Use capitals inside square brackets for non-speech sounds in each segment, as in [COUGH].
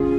you.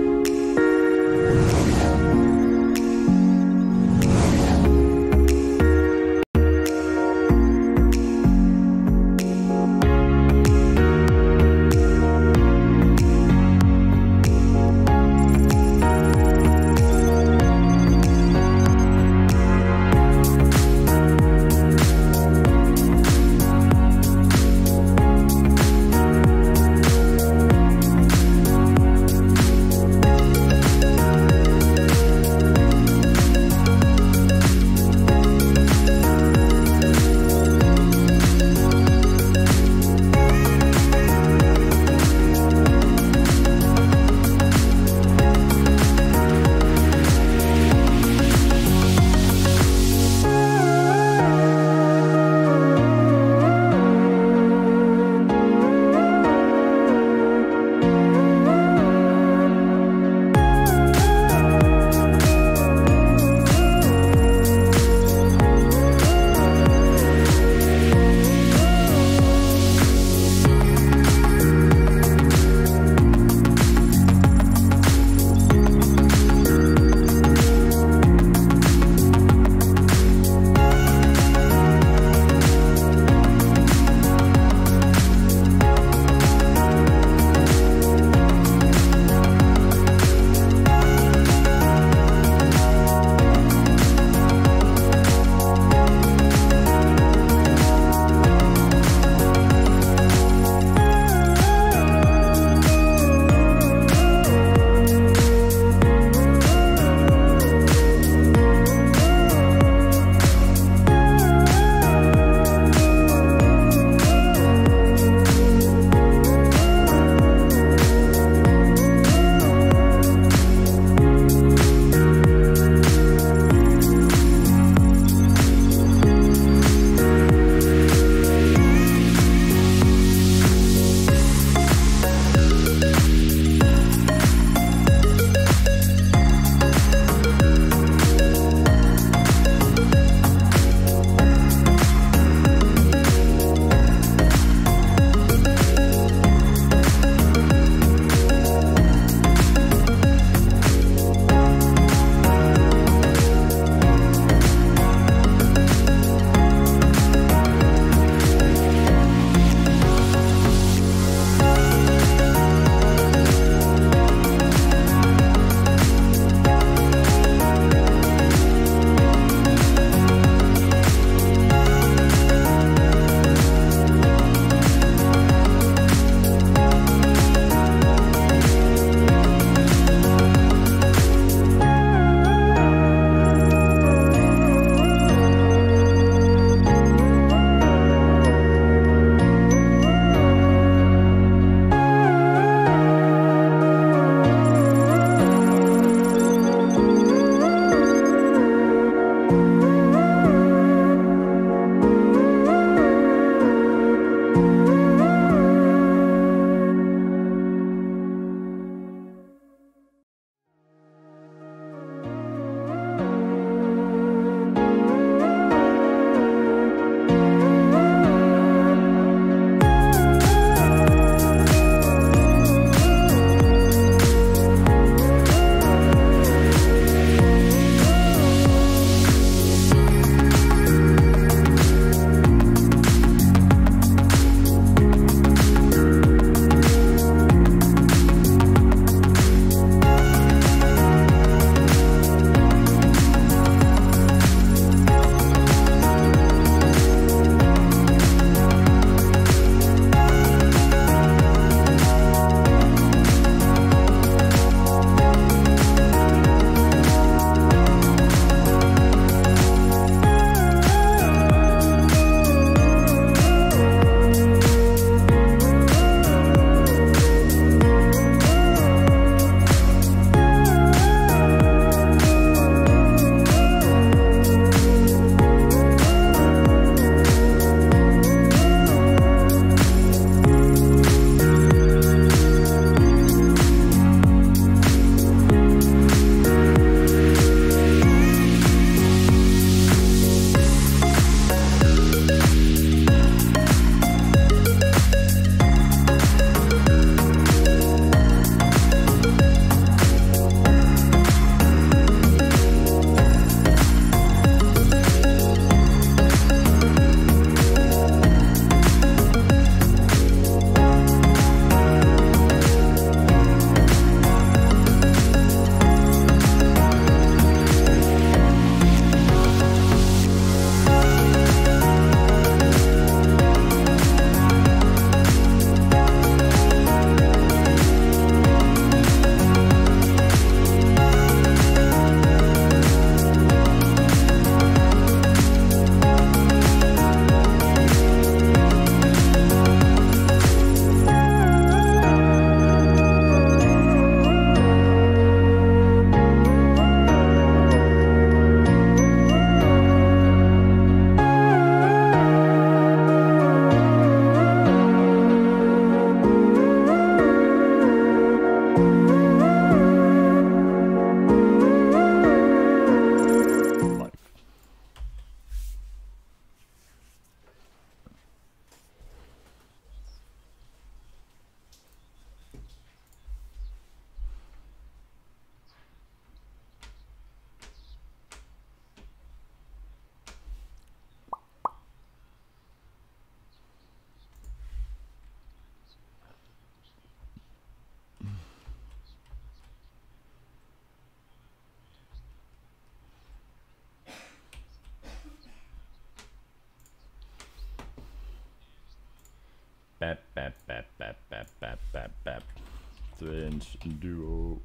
Twins, duo.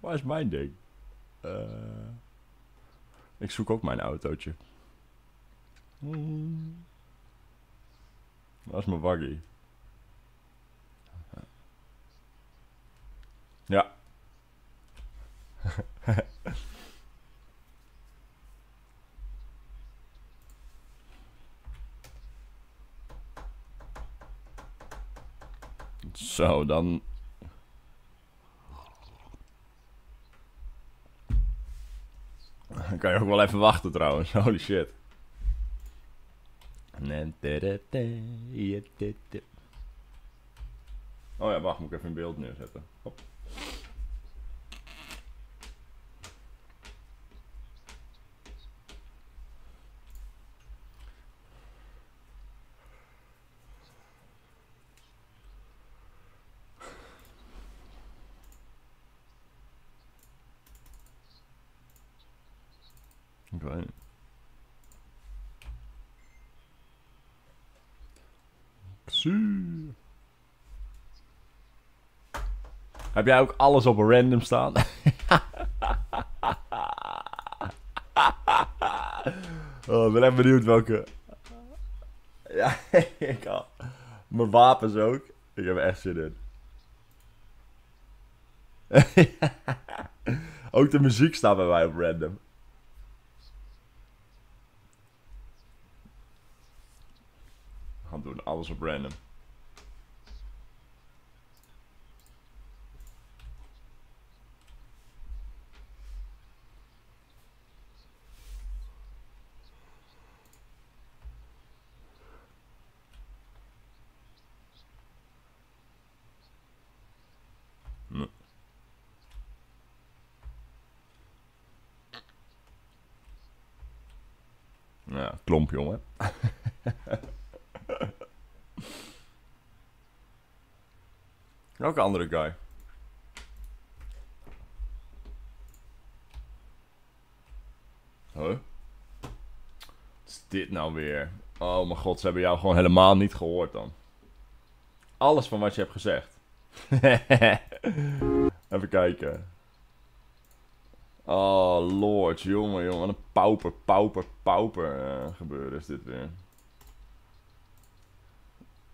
Waar is mijn ding? Eh, ik zoek ook mijn autootje. Hmm. Waar is mijn waggy? Ja. [LAUGHS] Zo, dan... Dan kan je ook wel even wachten trouwens. Holy shit. Oh ja, wacht, moet ik even een beeld neerzetten. Hop. Oké. Xu. Heb jij ook alles op random staan? [LAUGHS] oh, ik ben benieuwd welke. Ja, [LAUGHS] ik al. Mijn wapens ook. Ik heb echt zin in. [LAUGHS] ook de muziek staat bij mij op random. Gaan doen alles op random. Nee. Ja, klomp jongen. [LAUGHS] Welke andere guy? Huh? Wat is dit nou weer? Oh mijn god, ze hebben jou gewoon helemaal niet gehoord dan. Alles van wat je hebt gezegd. [LAUGHS] Even kijken. Oh lord, jongen, jongen. Wat een pauper, pauper, pauper eh, gebeuren is dit weer.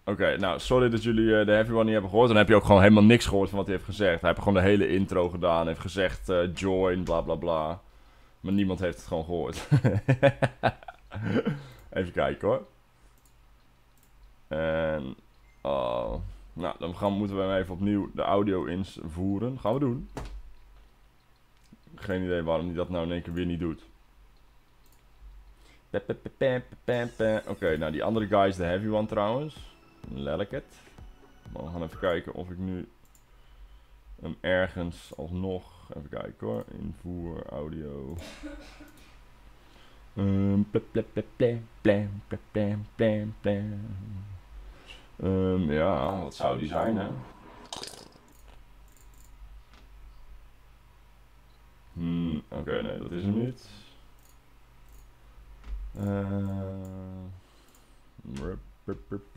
Oké, nou, sorry dat jullie eh, de Heavy One niet hebben gehoord. Dan heb je ook gewoon helemaal niks gehoord van wat hij heeft gezegd. Hij heeft gewoon de hele intro gedaan. heeft gezegd eh, join, bla bla bla. Maar niemand heeft het gewoon gehoord. [LAUGHS] even kijken hoor. En... Oh, nou, dan gaan, moeten we hem even opnieuw de audio invoeren. Gaan we doen geen idee waarom hij dat nou in één keer weer niet doet. Oké, nou die andere guy is de heavy one trouwens. Lelket. Maar we gaan even kijken of ik nu hem ergens alsnog... Even kijken hoor. Invoer, audio. Ja, wat zou die zijn hè? Hmm, Oké, nee, dat is hem niet. Uh.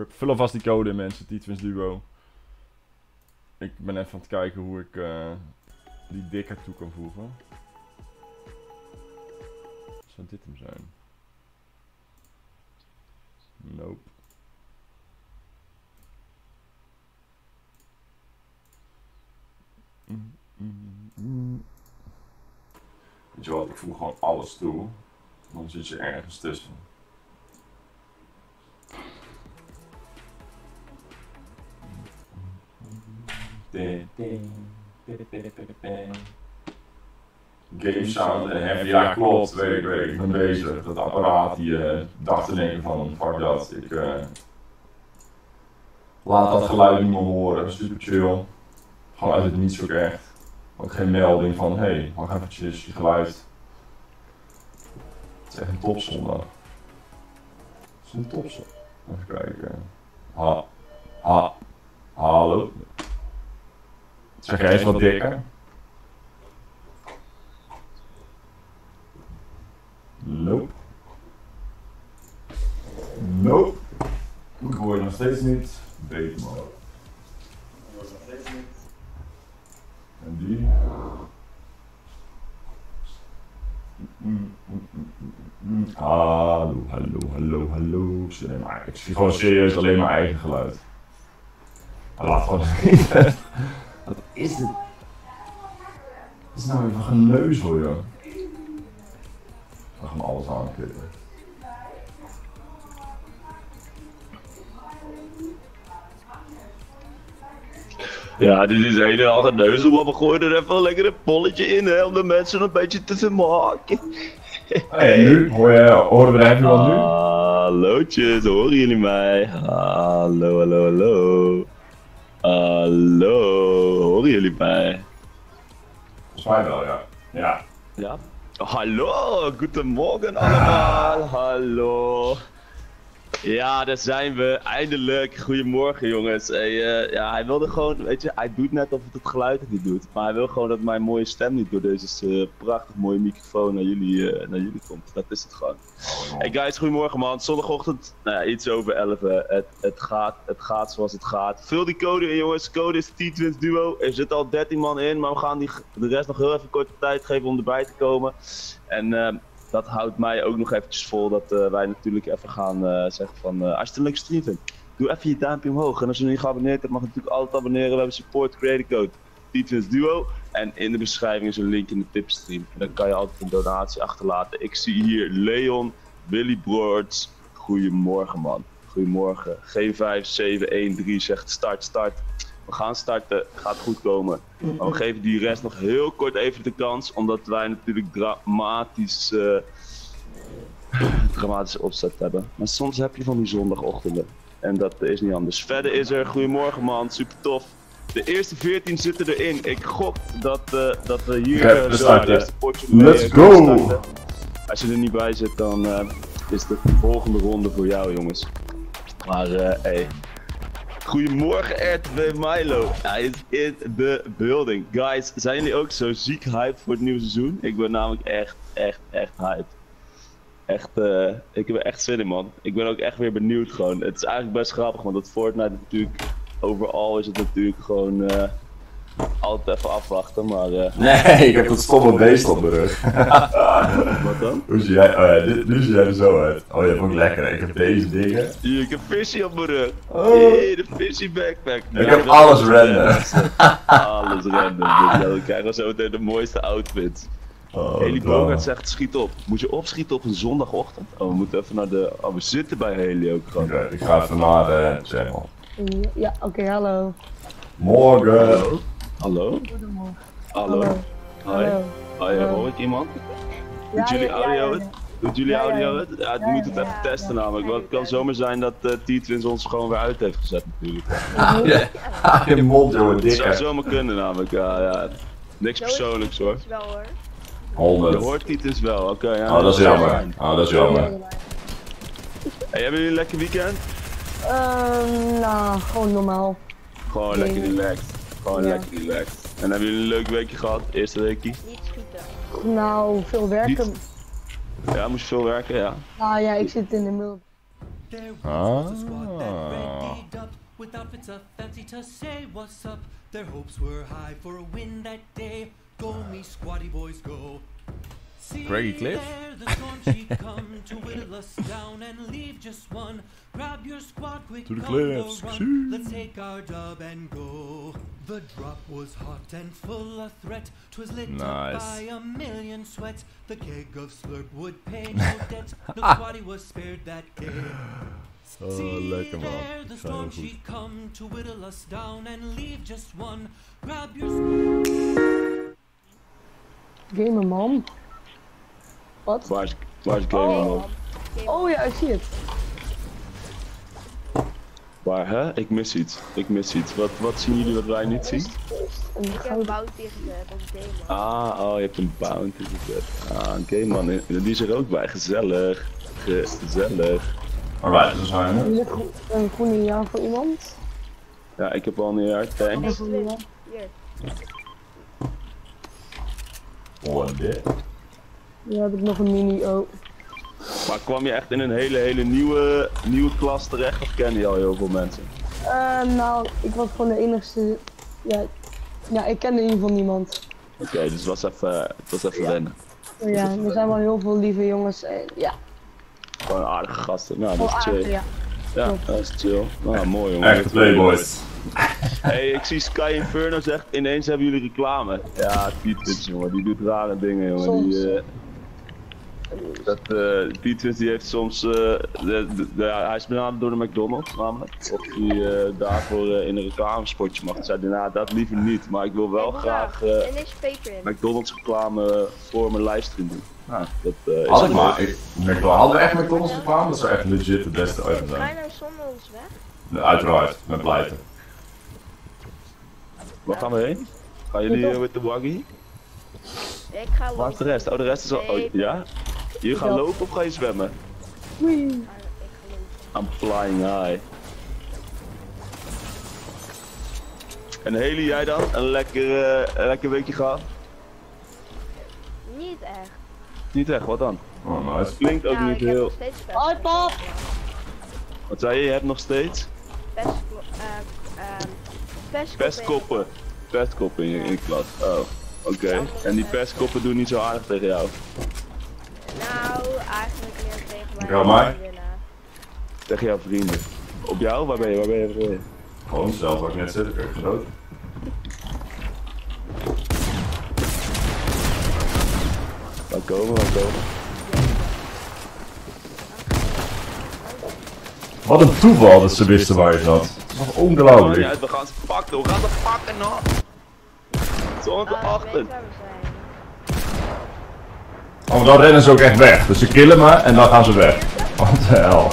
Vul alvast die code in mensen, Tietwins Duo. Ik ben even aan het kijken hoe ik eh, die dikker toe kan voegen. Zou dit hem zijn? Nope. Mm, mm, mm. Je wat, ik voeg gewoon alles toe. Dan zit je ergens tussen. Game sound en heavy, ja klopt, weet ik, weet ik, ben bezig. Dat apparaat die uh, dacht in één van, fuck dat, ik uh, laat dat geluid niet meer horen, super chill. Gewoon uit het niets ook echt. Ook geen melding van, hé, hey, wacht eventjes, je geluid. Het is echt een topzondag. Zo'n topsel. Even kijken. Ha. Ha. Hallo. Zeg jij eens wat dikker? Nope. Nope. Ik hoor je nog steeds niet. Beter man. En die. Mm, mm, mm, mm, mm. Hallo, hallo, hallo, hallo. Ik zie, alleen maar, ik zie gewoon serieus alleen maar eigen geluid. Laat gewoon. [LAUGHS] Wat is dit? Wat is nou weer van geneuzel, joh? We gaan alles aanklikken. Ja, dit is een en al geneuzel, maar we gooien er even lekker een polletje in hè, om de mensen een beetje te vermaken. [LAUGHS] Hey, nu hoor je, horen we de heavy one nu? Hallootjes, horen jullie mij? Hallo, hallo, hallo. Hallo, horen jullie mij? Volgens mij wel, ja. Ja. Ja. Hallo, goedemorgen allemaal. [LAUGHS] Hallo. Ja, daar zijn we. Eindelijk. Goedemorgen jongens. Hey, eh, ja, hij wilde gewoon, weet je, hij doet net of het het geluid niet doet. Maar hij wil gewoon dat mijn mooie stem niet door deze uh, prachtig mooie microfoon naar jullie, eh, naar jullie komt. Dat is het gewoon. Hey guys, goedemorgen man. Zondagochtend, nou iets over 11. Het, het, gaat, het gaat zoals het gaat. Vul die code in jongens. Code is T-Twins Duo. Er zitten al 13 man in, maar we gaan die, de rest nog heel even korte tijd geven om erbij te komen. En ehm, dat houdt mij ook nog eventjes vol dat uh, wij natuurlijk even gaan uh, zeggen van uh, als je het een leuke stream vindt, doe even je duimpje omhoog. En als je nog niet geabonneerd hebt, mag je natuurlijk altijd abonneren. We hebben support creator code T-Twins Duo. En in de beschrijving is een link in de tipstream. En dan kan je altijd een donatie achterlaten. Ik zie hier Leon, Willy Broerts. Goedemorgen man. Goedemorgen. G5713 zegt start, start. We gaan starten, gaat goed komen. Maar we geven die rest nog heel kort even de kans, omdat wij natuurlijk dramatisch, uh, dramatische opzet hebben. Maar soms heb je van die zondagochtenden. En dat is niet anders. Verder is er, goedemorgen man, super tof. De eerste 14 zitten erin. Ik gok dat, uh, dat we hier uh, zo eerste potje Let's go! Als je er niet bij zit, dan is de volgende ronde voor jou, jongens. Maar, eh, hey. Goedemorgen RTV Milo. Hij is in de building. Guys, zijn jullie ook zo ziek hyped voor het nieuwe seizoen? Ik ben namelijk echt, echt, echt hyped. Echt, uh, ik heb er echt zin in man. Ik ben ook echt weer benieuwd gewoon. Het is eigenlijk best grappig, want dat Fortnite natuurlijk, overal is het natuurlijk gewoon uh, altijd even afwachten, maar... Uh... [LAUGHS] Nee, ik heb dat stomme beest op mijn rug. [LAUGHS] Wat dan? Hoe zie jij, oh ja, dit, nu zie jij er zo uit. Oh ja, vond ik lekker. Ik heb deze dingen. Hier, ik heb Fishy op mijn rug. Oh. Hey, de Fishy backpack. Ik heb alles random. alles random. Dus ja, dan krijgen we zo meteen de mooiste outfits. Oh, Heli Bogart zegt schiet op. Moet je opschieten op een zondagochtend? Oh, we moeten even naar de... Oh, we zitten bij Heli ook gewoon. Okay, ik ga even naar de channel. Ja, oké, okay, hallo. Morgen. Hallo. Hallo. Goedemorgen. Hallo. Hallo. Hoi. Hoi, hoor ik iemand? Doet jullie audio ja, het? Doet jullie audio ja. het? Ja, Ja, moeten het ja, even ja, testen ja. namelijk. Want het kan zomaar zijn dat uh, T-Twins ons gewoon weer uit heeft gezet natuurlijk. Ah, ja. Ah, je mond, jongen, Het zou zomaar kunnen namelijk, ja, ja. Niks persoonlijks hoor. is wel hoor. Je 100. hoort T-Twins wel, oké. ja, Oh, dat is jammer. Oh, dat is jammer. Hey, hebben jullie een lekker weekend? Ehm, nou, gewoon normaal. Gewoon lekker relaxed. Gewoon Ja. lekker relaxed. En hebben jullie een leuk weekje gehad? Eerste weekje? Niet schieten. Nou, veel werken. Ja, moest je veel werken, ja. Nou ja, ik zit in de. There Ah. was a squad that readied up with outfits of fancy to say what's up. Their hopes were high for a win that day. Go me squatty boys go. See Craigie Cliff? there the storm she'd come to whittle us down and leave just one. Grab your squad quick To the on cliffs. the run. See. Let's take our dub and go. The drop was hot and full of threat. 'Twas lit up Nice. by a million sweats. The keg of slurp would pay no [LAUGHS] debt. No squatty was spared that day. [LAUGHS] Oh, lekker man. There the Ik zei heel storm goed. she'd come to whittle us down and leave just one. Grab your Gamer man. Wat? Waar is, waar is Gamer Oh. Oh ja, ik zie het. Waar, hè? Ik mis iets. Ik mis iets. Wat, wat zien jullie wat wij niet zien? Een Ik heb gouden. bounty gezet op de game. Ah, oh, je hebt een bounty gezet. Ah, een Game man. Die is er ook bij. Gezellig. Gezellig. Alright, dus zijn we. Is er een groene jaar voor iemand? Ja, ik heb al een jaar, thanks. Een. Hier. Oh, dit. Ja, heb ik nog een mini. Oh. Maar kwam je echt in een hele, hele nieuwe, nieuwe klas terecht of kende je al heel veel mensen? Eh, nou, ik was gewoon de enigste. Ja, ja ik kende in ieder geval niemand. Oké, dus het was even, het was even wennen. Oh ja, er zijn wel heel veel lieve jongens. En, ja, Gewoon aardige gasten. Nou, dat is aardig, chill. ja. Ja, dat is chill. Nou, mooi jongen. Echte playboys. Hey, ik zie Sky Inferno zegt, ineens hebben jullie reclame. Ja, Tietwins jongen, die doet rare dingen jongen. Die, Soms. Dat, eh Tietwins die heeft soms, eh, de, de- de- ja, hij is benaderd door de McDonald's namelijk. Of hij eh, daarvoor in een reclamespotje mag. Zei hij, nou dat liever niet, maar ik wil wel Hey, graag eh. McDonald's reclame voor mijn livestream doen. Nou, dat eh, is Had ik maar. Ik, hadden we echt McDonald's reclame? Dat zou echt legit het beste ooit Ga zijn. je nou zonder ons weg? Uiteraard, met pleiten. Waar gaan we heen? Gaan jullie met de waggy? Ik ga Waar is de rest? Oh, de rest is al. Oh, ja? Jullie gaan Ja. lopen of ga je zwemmen? Oei. Ik ga lopen. I'm flying high. En Haley, jij dan? Een lekker, een lekker weekje gehad? Niet echt. Niet echt, wat dan? Oh, nice. Klinkt ook nou, niet heel. Hoi, pap! Wat zei je? Je hebt nog steeds? Best, best Pestkoppen. Pestkoppen in je, in je klas. Oh, oké. En die pestkoppen doen niet zo aardig tegen jou. Nou, eigenlijk meer tegen mijn Wel maar. Tegen jouw vrienden. Op jou? Waar ben je? Waar ben je? Waar ben je? Gewoon zelf waar ik net zit, ik heb genoten. Waar komen, waar komen? Wat een toeval dat ze wisten waar je zat. Dat is toch niet ongelooflijk. we gaan ze pakken, we gaan ze pakken nog! Zonder te Ah, ik weet achten. waar we Oh, dan rennen ze ook echt weg. Dus ze killen me en dan gaan ze weg. Wat de hel.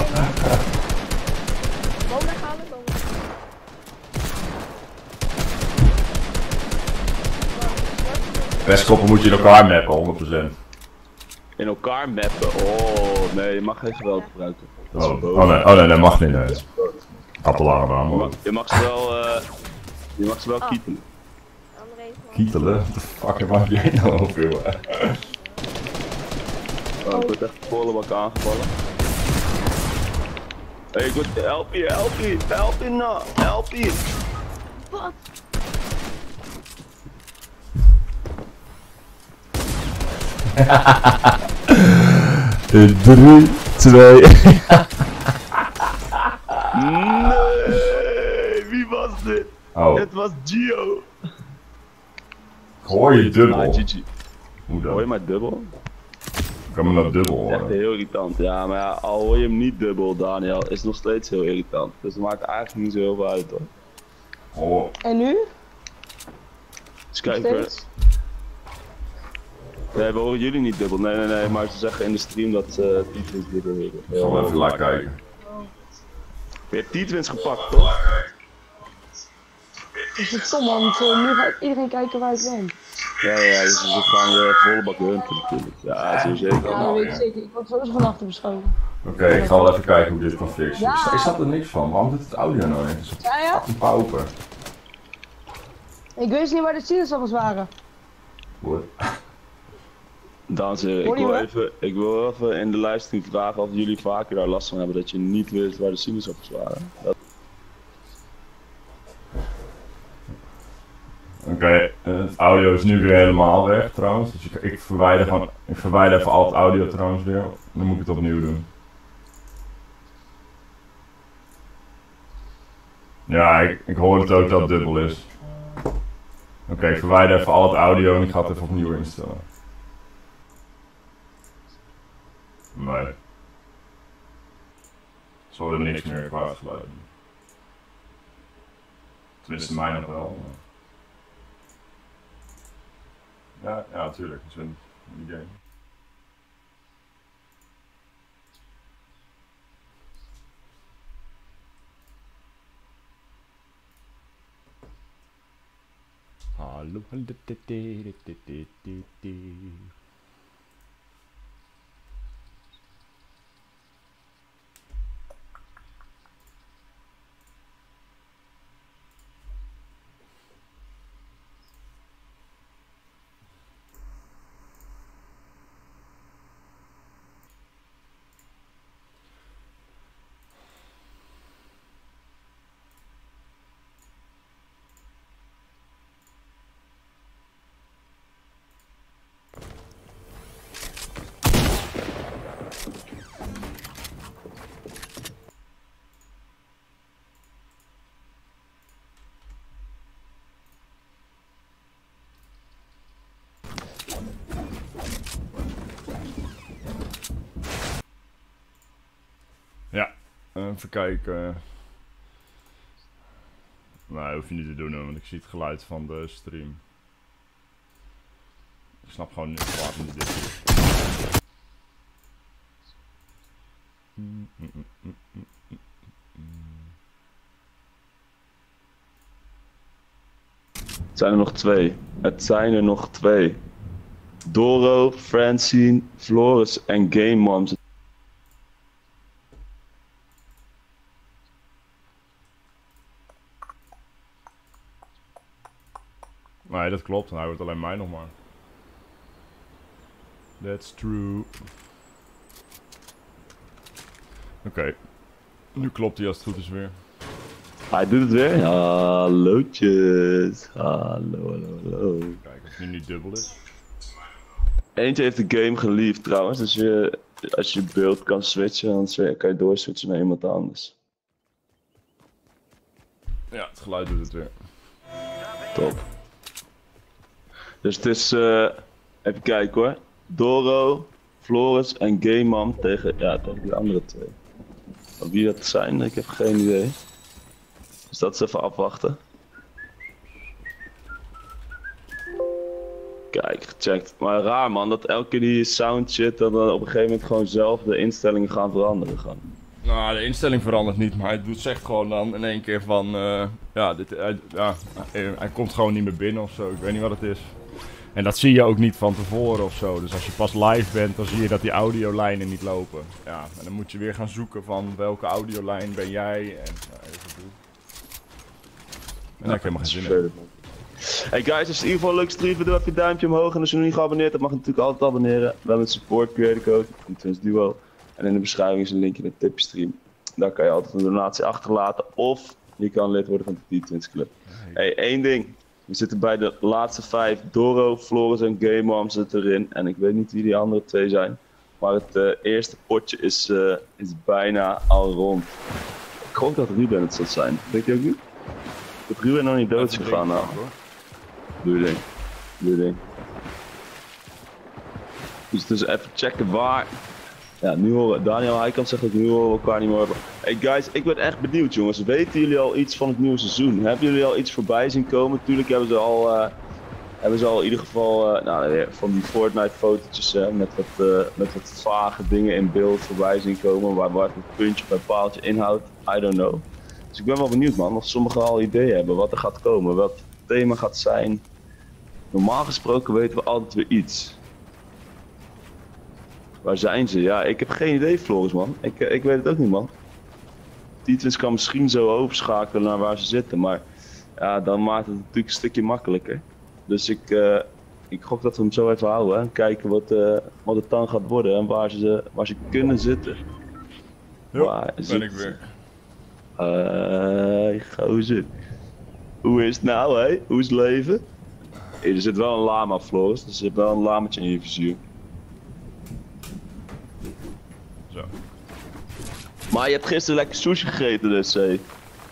Pestkoppen moet je in elkaar mappen, 100%. In elkaar mappen. Oh, nee, je mag geen geweld gebruiken. Oh, oh nee, oh nee, dat mag niet. Nee. Kapelaan aan, Je man. mag, je mag ze wel, eh je mag ze wel Oh. kietelen. Kietelen? What the fuck heb jij nou over, Oh, ik word echt volle bak aangevallen. Hey, ik word, help je, help je, help je nou, help je. Wat? In 3, 2, Nee, wie was dit? Oh, Het was Gio. hoor je Ah, dubbel? GG. Hoe Hoor je maar dubbel? Ik kan me nou dubbel Echt horen. heel irritant. Ja, maar ja, al hoor je hem niet dubbel, Daniel, is het nog steeds heel irritant. Dus het maakt eigenlijk niet zo heel veel uit hoor. Oh, En nu? Steeds? nee, we horen jullie niet dubbel. Nee, nee, nee, maar ze zeggen in de stream dat uh, Tietwins dubbel horen. ik zal even laten kijken. Je hebt Tietwins gepakt, toch? Is het stom, want eh, nu gaat iedereen kijken waar ik ben. Ja, ja, ja, dus ze gaan je volle bak hunten natuurlijk. Ja, zo zeker. Ja, dat weet ik zeker. Ik word sowieso van achter beschoten. Oké, ik ga wel even kijken hoe dit kan fixen. Ja. Ik snap er niks van. Waarom doet het audio nou niet? Het is Ja, ja? fucking pauper. Ik wist niet waar de sinaasappels waren. Hoor. Dames en heren, Hoor ik wil, even, ik wil even in de livestream vragen of jullie vaker daar last van hebben dat je niet wist waar de sinaasappels waren. Dat... Oké, eh, het audio is nu weer helemaal weg trouwens. Dus ik, ik verwijder gewoon, ik verwijder even al het audio trouwens weer. Dan moet ik het opnieuw doen. Ja, ik, ik hoor het ook dat het dubbel is. Oké, ik verwijder even al het audio en ik ga het even opnieuw instellen. Nee. Ze horen niks meer qua geluid. Tenminste, mij nog wel. maar- Ja, ja, natuurlijk. Dat is een een game. Hallo, hallo, even kijken. Nee, hoef je niet te doen want ik zie het geluid van de stream. Ik snap gewoon niet waarom niet dit mm. Het zijn er nog twee. Het zijn er nog twee. Doro, Francine, Floris en Game Moms. Nee, dat klopt. Hij wordt alleen mij nog maar. That's true. Oké. Nu klopt hij als het goed is weer. Hij doet het weer. Hallootjes. Hallo, hallo, hallo. Kijk, als het nu niet dubbel is. Eentje heeft de game geliefd trouwens. Dus je, als je beeld kan switchen, dan kan je doorswitchen naar iemand anders. Ja, het geluid doet het weer. Top. Dus het is, eh, even kijken hoor. Doro, Floris en Gameman tegen, ja, tegen die andere twee. Maar wie dat zijn, ik heb geen idee. Dus dat is even afwachten. Kijk, gecheckt. Maar raar man, dat elke keer die sound shit, dat dan op een gegeven moment gewoon zelf de instellingen gaan veranderen. Gewoon. Nou, de instelling verandert niet, maar hij doet, zegt gewoon dan in één keer van, eh, ja, dit, hij, ja, hij, hij komt gewoon niet meer binnen of zo. Ik weet niet wat het is. En dat zie je ook niet van tevoren of zo. Dus als je pas live bent, dan zie je dat die audiolijnen niet lopen. Ja, en dan moet je weer gaan zoeken van welke audiolijn ben jij en nou, even doen. En daar heb ik helemaal geen zin in. Hey guys, als het in ieder geval een leuk stream doe even je duimpje omhoog. En als je nog niet geabonneerd hebt, mag je natuurlijk altijd abonneren. Wel met support creator code Twins Duo. En in de beschrijving is een linkje naar de tipstream. Daar kan je altijd een donatie achterlaten. Of je kan lid worden van de T-Twins Club. Hey, één ding. We zitten bij de laatste vijf. Doro, Floris en Game Mom zitten erin. En ik weet niet wie die andere twee zijn. Maar het eh, eerste potje is, eh, is bijna al rond. Ik hoop dat Ruben het zal zijn. Weet je ook niet? Dat Ruben nog niet dood is gegaan nou. Doe je ding. Doe je ding. Dus, dus even checken waar. Ja, nu horen Daniel Heikant zegt dat nu horen we elkaar niet meer. Hey guys, ik ben echt benieuwd jongens. Weten jullie al iets van het nieuwe seizoen? Hebben jullie al iets voorbij zien komen? Tuurlijk hebben ze al, eh, hebben ze al in ieder geval eh, nou, van die Fortnite fotootjes met, wat, eh, met wat vage dingen in beeld voorbij zien komen. Waar, waar het puntje bij paaltje inhoudt. I don't know. Dus ik ben wel benieuwd man, of sommigen al ideeën hebben wat er gaat komen. Wat het thema gaat zijn. Normaal gesproken weten we altijd weer iets. Waar zijn ze? Ja, ik heb geen idee, Floris, man. Ik, eh, ik weet het ook niet, man. Tietwins kan misschien zo overschakelen naar waar ze zitten, maar ja, dan maakt het natuurlijk een stukje makkelijker. Dus ik, eh, ik gok dat we hem zo even houden en kijken wat, eh, wat het dan gaat worden en waar ze, waar ze kunnen zitten. Ja, ben ik weer. Hey, gozer. Hoe is het nou, hé? Hoe is het leven? Hey, er zit wel een lama, Floris. Er zit wel een lametje in je vizier. Zo. Maar je hebt gisteren lekker sushi gegeten, dus hé.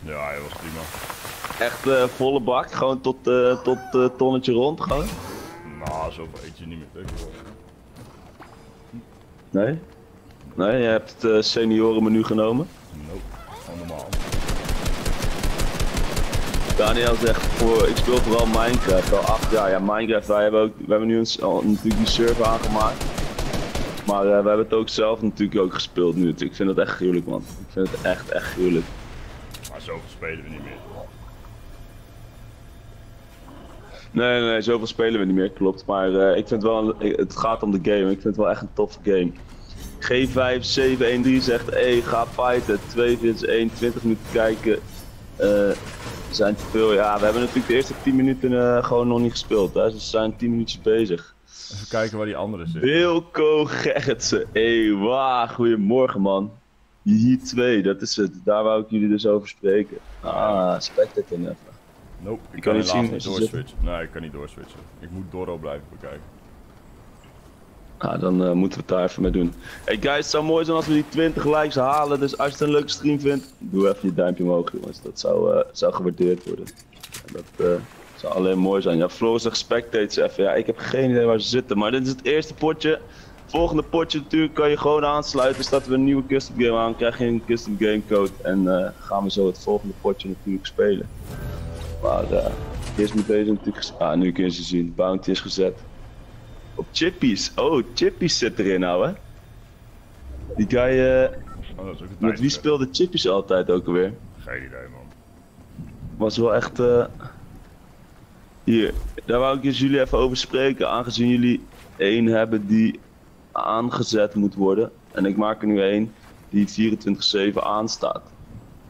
Ja, hij was prima. Echt eh, volle bak, gewoon tot, eh tot eh, tonnetje rond, gewoon. Nou, zoveel eet je niet meer tegenwoordig. Nee? Nee, je hebt het eh, seniorenmenu genomen. Nope, gewoon normaal. Daniel zegt, voor, ik speel vooral Minecraft al acht jaar. Ja, Minecraft, wij hebben, ook, we hebben nu eens, al, natuurlijk die server aangemaakt. Maar eh, we hebben het ook zelf natuurlijk ook gespeeld nu. Ik vind het echt gruwelijk, man. Ik vind het echt, echt gruwelijk. Maar zoveel spelen we niet meer. Nee, nee, nee, zoveel spelen we niet meer, klopt. Maar eh, ik vind wel, een- het gaat om de game. Ik vind het wel echt een toffe game. G5713 zegt, hey, ga fighten. 241, 20 minuten kijken. Eh zijn te veel. Ja, we hebben natuurlijk de eerste 10 minuten gewoon nog niet gespeeld. Hè? Dus we zijn 10 minuutjes bezig. Even kijken waar die andere zit. Wilco Gerritsen. Hey, waar, goedemorgen man. Hier 2, dat is het. Daar wou ik jullie dus over spreken. Ah, even. Nope, ik kan kan niet zien niet doorswitchen. Nee, ik kan niet doorswitchen. Ik moet Doro blijven bekijken. Nou, dan eh, moeten we het daar even mee doen. Hey guys, het zou mooi zijn als we die 20 likes halen. Dus als je het een leuke stream vindt, doe even je duimpje omhoog, jongens. Dat zou, eh, zou gewaardeerd worden. En dat eh, zou alleen mooi zijn. Ja, Floor zegt spectates even. Ja, ik heb geen idee waar ze zitten. Maar dit is het eerste potje. Volgende potje natuurlijk kan je gewoon aansluiten. Starten we een nieuwe custom game aan, krijg je een custom game code. En eh, gaan we zo het volgende potje natuurlijk spelen. Maar eh, eerst moet deze natuurlijk... Ah, nu kun je ze zien. Bounty is gezet. Op Chippies. Oh, Chippies zit erin nou hè. Die guy, eh, Oh, dat is ook het met wie speelde Chippies altijd ook alweer? Geen idee, man. was wel echt. Hier, daar wou ik eens jullie even over spreken. Aangezien jullie één hebben die aangezet moet worden. En ik maak er nu één die 24-7 aanstaat.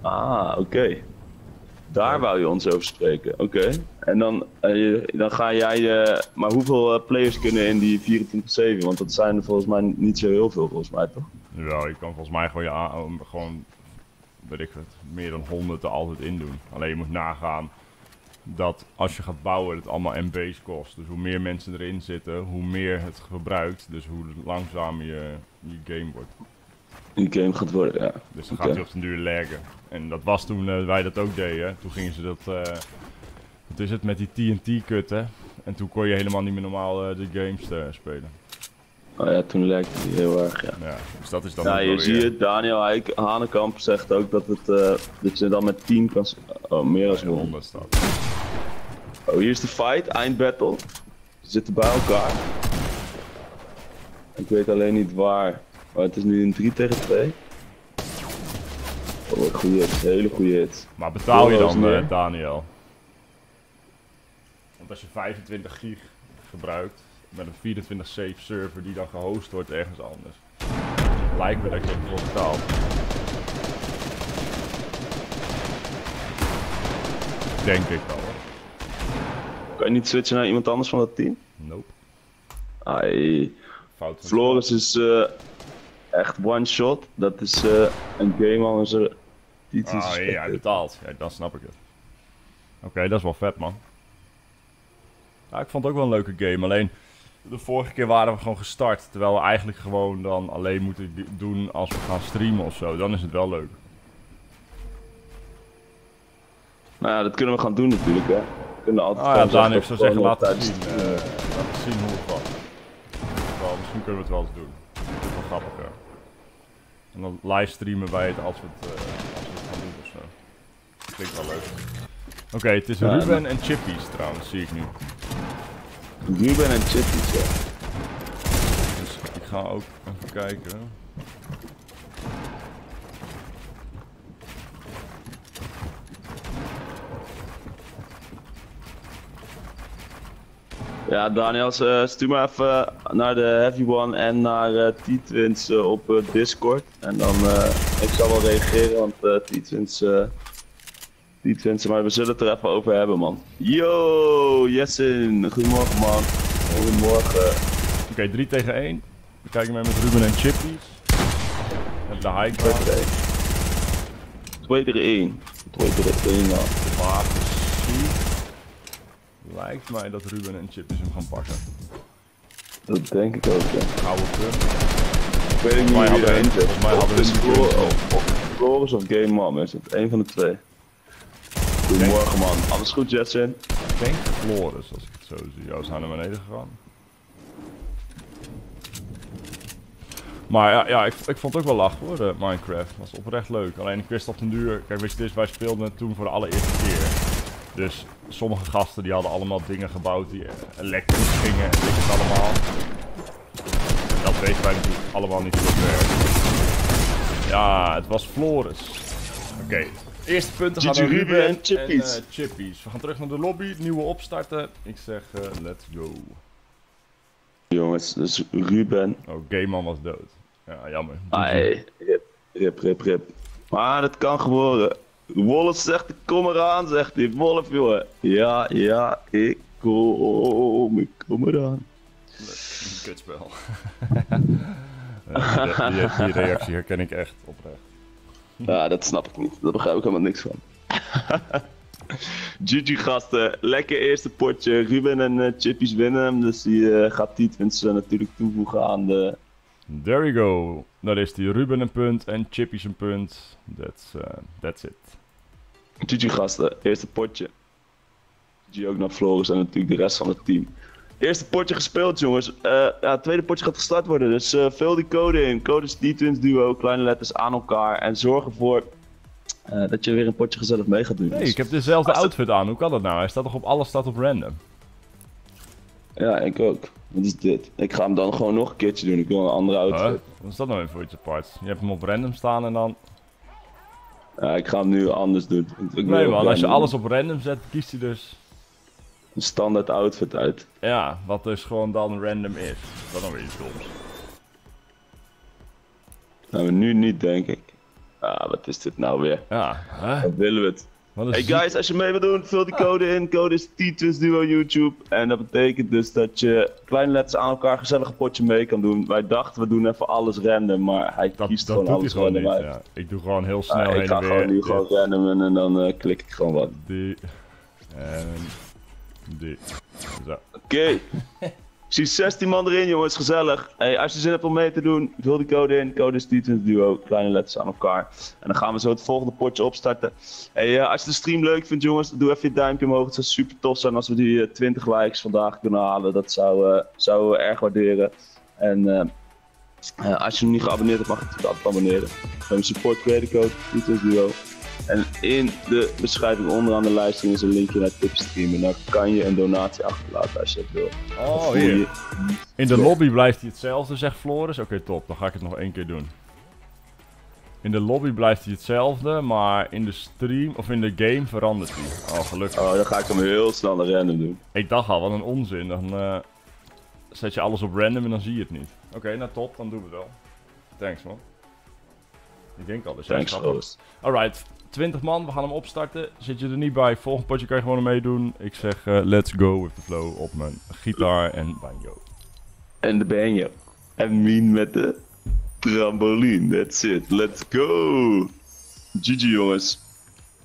Ah, oké. Daar wou je ons over spreken. Oké. En dan, eh, dan ga jij. eh, maar hoeveel eh, players kunnen in die 24-7? Want dat zijn er volgens mij niet zo heel veel, volgens mij toch? Jawel, je kan volgens mij gewoon, gewoon weet ik het, meer dan 100 er altijd in doen. Alleen je moet nagaan dat als je gaat bouwen het allemaal MB's kost. Dus hoe meer mensen erin zitten, hoe meer het gebruikt. Dus hoe langzamer je, je game wordt. Die game gaat worden, ja. Dus dan gaat hij op den duur laggen. En dat was toen eh, wij dat ook deden. Toen gingen ze dat, eh wat is het, met die TNT kutten. En toen kon je helemaal niet meer normaal eh, de games spelen. Oh ja, toen lekte die heel erg, ja. Ja, dus dat is dan Ja, je ziet het, Daniel Hanekamp zegt ook dat, het, eh, dat je dan met 10 kan... Oh, meer dan Ja, 100. 100 staat. Oh, hier is de fight, eindbattle. Ze zitten bij elkaar. Ik weet alleen niet waar. Maar het is nu een 3 tegen 2. Oh, goede hit, hele goede hit. Maar betaal je dan, eh, Daniel? Want als je 25 gig gebruikt met een 24 safe server die dan gehost wordt ergens anders, lijkt me dat je ervoor betaalt. Denk ik wel. Kan je niet switchen naar iemand anders van dat team? Nope. Ai. Fout Floris is eh, echt one shot. Dat is eh, een game manager. Die iets Ah, ja, betaalt. Ja, dan snap ik het. Oké, dat is wel vet, man. Ja, ik vond het ook wel een leuke game. Alleen, de vorige keer waren we gewoon gestart. Terwijl we eigenlijk gewoon dan alleen moeten doen als we gaan streamen of zo. Dan is het wel leuk. Nou ja, dat kunnen we gaan doen natuurlijk, hè. We kunnen altijd Ah ja, Daniel, ik zou zeggen, het tijdens zien. eh, laat het zien hoe het was. Wel, misschien kunnen we het wel eens doen. Dat is wel grappiger. En dan livestreamen wij het als we het, eh, als we het gaan doen of zo. Klinkt wel leuk. Oké, het is Ja, Ruben en Chippies trouwens, zie ik nu. Ruben en Chitties, ja. Dus ik ga ook even kijken. Ja, Daniel, eh, stuur me even naar de Heavy One en naar eh, T-Twins eh, op eh, Discord. En dan, eh, ik zal wel reageren, want eh T-Twins, eh, T-Twins, maar we zullen het er even over hebben, man. Yo, Jessin, goedemorgen, man. Goedemorgen. Oké, 3 tegen 1. We kijken maar met Ruben en Chippies. Met de high ground. tegen één. Twee tegen één. Twee tegen één, ja. Maar precies. Lijkt mij dat Ruben en Chippies hem gaan pakken. Dat denk ik ook, ja. Oude punt. Ik weet niet wie erin zit. volgens mij hadden we kunnen of- of Floris of Game Mom is het. Eén van de twee. Goedemorgen, man. Alles goed, Jetson? Ik denk Floris, als ik het zo zie. Ze zijn naar beneden gegaan. Maar ja, ja ik, ik vond het ook wel lachen hoor, de Minecraft. Het was oprecht leuk. Alleen ik wist op den duur... Kijk, weet je, dit, wij speelden toen voor de allereerste keer. Dus sommige gasten die hadden allemaal dingen gebouwd die eh, elektrisch gingen en het allemaal. Dat weten wij natuurlijk allemaal niet hoe het werkt. Ja, het was Floris. Oké, eerste punten gaan naar Ruben en Chippies. En, eh, Chippies. We gaan terug naar de lobby, nieuwe opstarten. Ik zeg, eh, let's go. Jongens, dus Ruben. Oh, Gayman was dood. Ja, jammer. Ai, rip, rip, rip, rip. Maar dat kan gebeuren. Wolf zegt, kom eraan, zegt hij. Wolf, jongen. Ja, ja, ik kom, ik kom eraan. Kutspel. [LAUGHS] Die, die reactie herken ik echt oprecht. Ja, dat snap ik niet. Daar begrijp ik helemaal niks van. [LAUGHS] GG gasten, lekker eerste potje. Ruben en eh, Chippies winnen hem, dus die eh, gaat Tietwins uh, natuurlijk toevoegen aan de... There we go. Daar is die Ruben een punt en Chippy's een punt. That's, uh, that's it. GG gasten, eerste potje. GG ook naar Floris en natuurlijk de rest van het team. Eerste potje gespeeld, jongens. Eh, ja, het tweede potje gaat gestart worden. Dus eh, vul die code in. Code is D-Twins Duo, kleine letters aan elkaar. En zorg ervoor eh, dat je weer een potje gezellig mee gaat doen. Nee, Dus- ik heb dezelfde outfit aan. Hoe kan dat nou? Hij staat toch op alles staat op random? Ja, ik ook. Wat is dit? Ik ga hem dan gewoon nog een keertje doen. Ik wil een andere Huh? outfit. Wat is dat nou weer voor iets apart? Je hebt hem op random staan en dan... Ja, ik ga hem nu anders doen. Ik, Nee man, als je alles op random zet, kiest hij dus... Een standaard outfit uit. Ja, wat dus gewoon dan random is. Dat is dan weer iets doms. Nou, nu niet, denk ik. Ah, wat is dit nou weer? Ja, hè? Wat willen we het? Wat Hey ziek- guys, als je mee wilt doen, vul die code in. Code is T-Twins Duo YouTube. En dat betekent dus dat je kleine letters aan elkaar gezellig een potje mee kan doen. Wij dachten we doen even alles random, maar hij Dat, kiest dat gewoon doet hij alles gewoon niet. random uit. Ja. Ik doe gewoon heel Ah, snel ik heen ga en weer. gewoon nu Dit, gewoon random en dan eh, klik ik gewoon wat. Die. En Zo. Oké. Ik zie 16 man erin, jongens, gezellig. Hey, als je zin hebt om mee te doen, vul die code in. Code is T-Twins Duo, kleine letters aan elkaar. En dan gaan we zo het volgende potje opstarten. Hey, eh, als je de stream leuk vindt, jongens, doe even je duimpje omhoog. Het zou super tof zijn als we die eh, 20 likes vandaag kunnen halen. Dat zou, eh, zouden we erg waarderen. En eh, eh, als je nog niet geabonneerd hebt, mag je natuurlijk altijd abonneren. We hebben support creator code, T-Twins Duo. En in de beschrijving onderaan de livestream is een linkje naar Tipstream. En daar kan je een donatie achterlaten als je het wil. Oh, hier. je- In de lobby blijft hij hetzelfde, zegt Floris. Oké, top. Dan ga ik het nog één keer doen. In de lobby blijft hij hetzelfde, maar in de stream of in de game verandert hij. Oh, gelukkig. Oh, dan ga ik hem heel snel naar random doen. Ik dacht al, wat een onzin. Dan eh, zet je alles op random en dan zie je het niet. Oké, nou top, dan doen we het wel. Thanks man. Ik denk al, dus Thanks, host. Alright, 20 man, we gaan hem opstarten. Zit je er niet bij, volgend potje kan je gewoon meedoen. Ik zeg eh, let's go with the flow op mijn gitaar en banjo. En de ben je. En Mien met de trampoline. That's it. Let's go. GG jongens.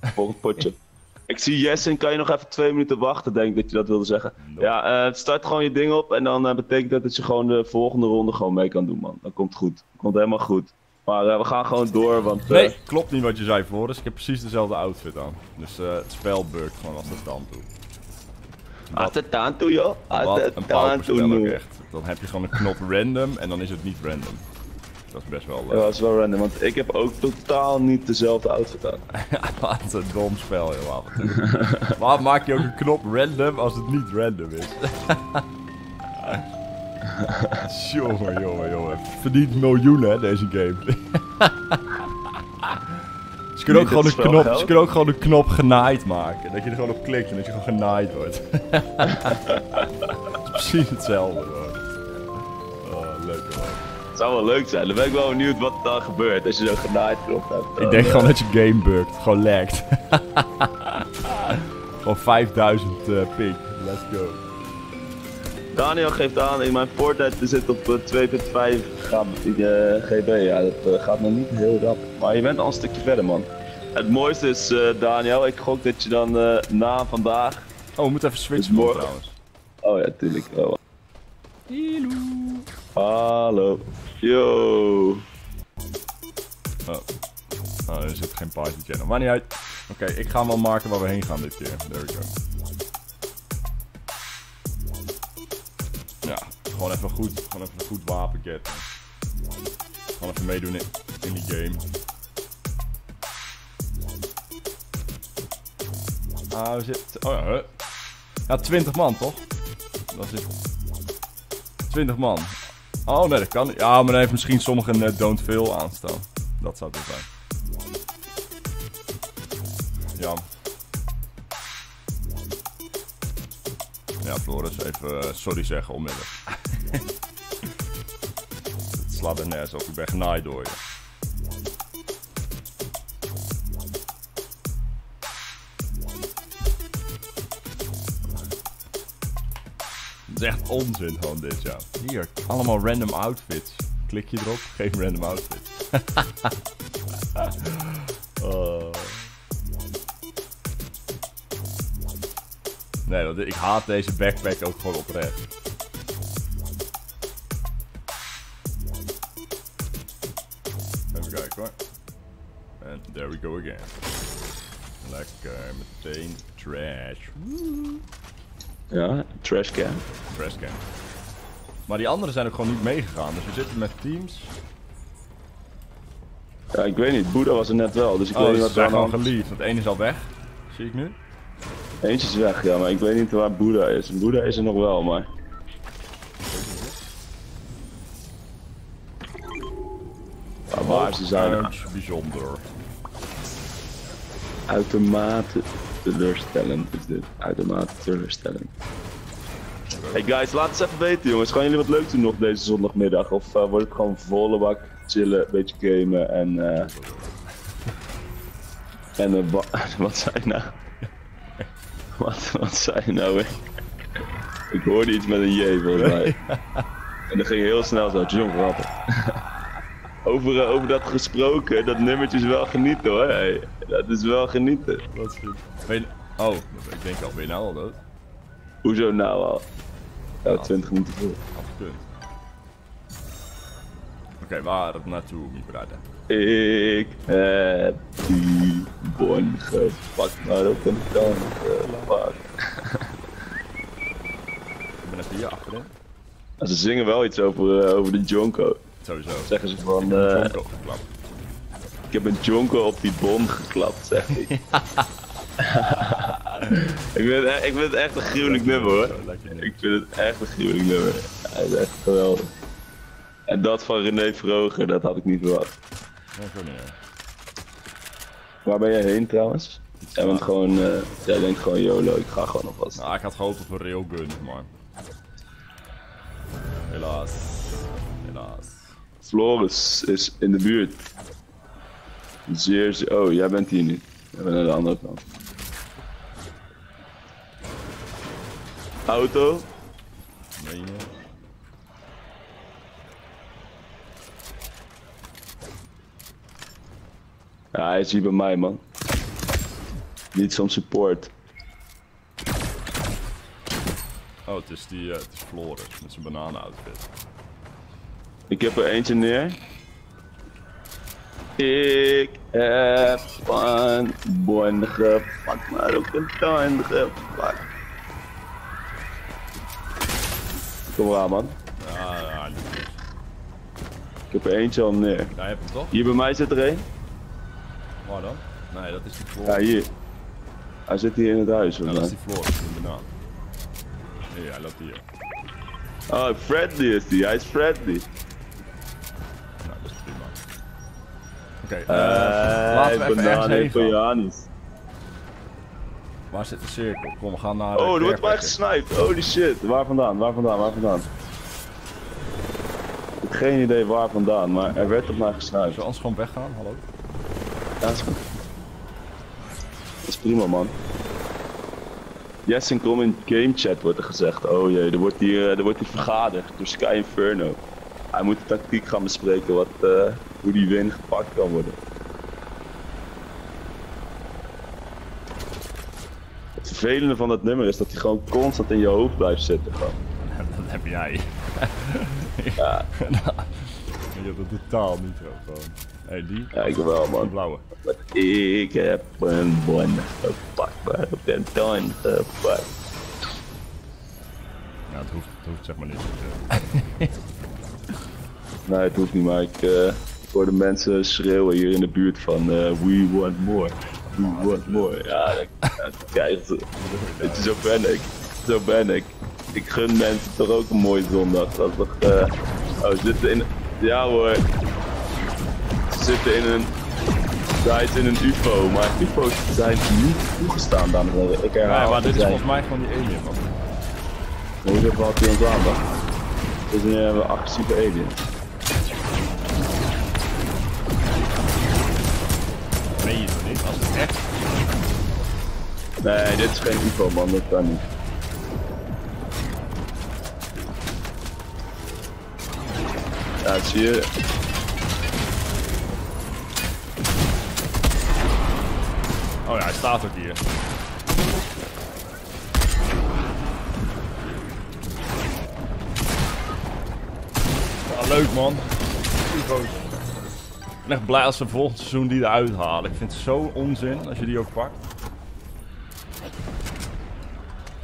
Volgend potje. [LAUGHS] Ik zie Jessen, kan je nog even twee minuten wachten, denk ik dat je dat wilde zeggen. Ja, eh, start gewoon je ding op en dan eh, betekent dat dat je gewoon de volgende ronde gewoon mee kan doen, man. Dat komt goed. Komt helemaal goed. Maar eh, we gaan gewoon door, want... eh, Nee, klopt niet wat je zei Floris. Ik heb precies dezelfde outfit aan. Dus eh, het spel bugt gewoon als het dan toe. At het aan toe, joh. Het een aan toe. echt. Dan heb je gewoon een knop random en dan is het niet random. Dat is best wel Ja, dat is wel random, want ik heb ook totaal niet dezelfde outfit aan. [LAUGHS] Wat een dom spel toe. Waarom maak je ook een knop random als het niet random is? [LAUGHS] jongen, jongen, jongen. Verdient miljoenen hè, deze game. [LAUGHS] Ze kunnen, ook gewoon een knop, geld? ze kunnen ook gewoon een knop genaaid maken. Dat je er gewoon op klikt en dat je gewoon genaaid wordt. [LAUGHS] Het is precies hetzelfde gewoon. Oh, leuk man. Het zou wel leuk zijn. Dan ben ik wel benieuwd wat er dan gebeurt als je zo'n genaaid knop hebt. Ik denk gewoon dat je game bugt. Gewoon lagt. [LAUGHS] gewoon 5000 eh ping. Let's go. Daniel geeft aan, in mijn Fortnite zit op eh, 2.5 gram, eh, GB. Ja, dat eh, gaat nog niet heel rap. Maar je bent al een stukje verder, man. Het mooiste is, eh, Daniel, ik gok dat je dan eh, na vandaag... Oh, we moeten even switchen Dus morgen- trouwens. Oh ja, tuurlijk. Oh. Hallo. Yo. Oh. oh, er zit geen party channel. Maar niet uit. Oké, ik ga hem wel maken waar we heen gaan dit keer. There we go. Ja, gewoon even goed, gewoon even een goed wapen getten. Gewoon even meedoen in, in die game. Ah, we zitten... Oh ja? Ja, 20 man toch? Dat is 20 man. Oh nee, dat kan niet. Ja, maar dan heeft misschien sommigen net Don't Fail aanstaan. Dat zou het zijn. Ja. Ja, Floris, even eh, sorry zeggen onmiddellijk. Het slaat er nergens op, ik ben genaaid door je. Het is echt onzin gewoon dit, ja. Hier, allemaal random outfits. Klik je erop, geen random outfit. [LAUGHS] Oh. Nee, ik haat deze backpack ook gewoon oprecht. Even kijken hoor. En there we go again. Lekker, meteen trash. Ja, trashcan. Trashcan. Maar die anderen zijn ook gewoon niet meegegaan. Dus we zitten met teams. Ja, ik weet niet. Boeddha was er net wel, dus ik Oh, weet niet wat er zijn aan de gewoon hand geliefd. Want één is al weg. Zie ik nu? Eentje is weg, ja, maar ik weet niet waar Boeddha is. Boeddha is er nog wel, maar... Maar waar ze zijn, Uit bijzonder. uitermate teleurstellend is dit. Uitermate teleurstellend. Hey guys, laat eens even weten jongens. Gaan jullie wat leuk doen nog deze zondagmiddag? Of eh, wordt het gewoon volle bak chillen, een beetje gamen en... eh en wa- [LAUGHS] wat zei je nou? [LAUGHS] wat, wat zei je nou weer? Ik hoorde iets met een J volgens mij. En dat ging heel snel zo, John grappig. over, eh, over dat gesproken, dat nummertje is wel genieten hoor. Hey, dat is wel genieten. Wat is goed. Je... Oh, ik denk al, ben je nou al dood? Hoezo nou al? Ja, 20 minuten voor. Gekund. Oké, waar het naartoe, brother? Ik heb die bon gepakt, maar ook een kant gepakt. Ik ben even hier achterin. Nou, ze zingen wel iets over, eh, over de Jonko. Sowieso. Zeggen ze van, geklapt. ik heb een Jonko op die bon geklapt, zeg ik. [LAUGHS] [LAUGHS] ik, vind het, e- ik vind het echt een gruwelijk nummer hoor. Ik vind het echt een gruwelijk nummer. Hij is echt geweldig. En dat van René Vroger, dat had ik niet verwacht. Waar ben jij heen trouwens? Jij bent gewoon, eh, jij denkt gewoon YOLO, ik ga gewoon alvast. Nou, ik had gehoopt op een railgun, maar... Helaas. Helaas. Floris is in de buurt. Zeer, zeer- oh, jij bent hier niet. Jij bent aan de andere kant. Auto? Meen je? Ja, hij is hier bij mij, man. Niet zo'n support. Oh, het is die, eh, het is Floris met zijn bananen-outfit. Ik heb er eentje neer. Ik heb een bon gepakt, maar ook een tuin gepakt. Kom maar aan, man. Ja, ja, niet. Ik heb er eentje al neer. Ja, je hebt hem toch? Hier bij mij zit er een. Waar dan? Nee, dat is die Floris. Ja, hier. Hij zit hier in het huis, Ja, dat is die Floris, die banaan. Nee, hij loopt hier. Oh, Freddy is die. Hij is Freddy. Nou, dat is prima. Oké, eh, Eh, laten we even ergens heen gaan. Koreanisch. Waar zit de cirkel? Kom, we gaan naar... eh, Oh, er wordt mij gesniped. Holy shit. Waar vandaan? Waar vandaan? Waar vandaan? Ik heb geen idee waar vandaan, maar er werd op mij gesniped. Zullen we anders gewoon weggaan? Hallo? Dat is prima, man. Yes, en kom in game chat wordt er gezegd. Oh jee, er wordt hier, eh, er wordt hier vergaderd door Sky Inferno. Hij moet de tactiek gaan bespreken wat, eh, hoe die win gepakt kan worden. Het vervelende van dat nummer is dat hij gewoon constant in je hoofd blijft zitten. Gewoon. [LAUGHS] dat heb jij. Ja, Je hebt het totaal niet zo gewoon. Hé, hey, die? ja, ik wel Die man. blauwe. Want ik heb een bon gepakt, maar op den tuin gepakt. Ja, het hoeft, het hoeft zeg maar niet. [LAUGHS] Nee, het hoeft niet, maar ik, ik hoorde mensen schreeuwen hier in de buurt van eh, We want more, we want more. Ja, dat. Weet [LAUGHS] je, zo ben ik. Zo ben ik. Ik gun mensen toch ook een mooie zondag. Dat is toch, eh, oh, zitten in, ja hoor. Ze zitten in een, guys in een ufo, maar ufo's zijn niet toegestaan, dames en heren. Ik herhaal, Ja, maar dit is volgens mij gewoon die alien, man. Hoe valt hij ons aan dan? Dit is een agressieve alien. Nee, je niet? Als het echt... Nee, dit is geen UFO man, dat kan niet. Ja, zie je. Oh ja, hij staat ook hier. Ja, leuk man. Ik ben echt blij als ze volgend seizoen die eruit halen. Ik vind het zo onzin als je die ook pakt.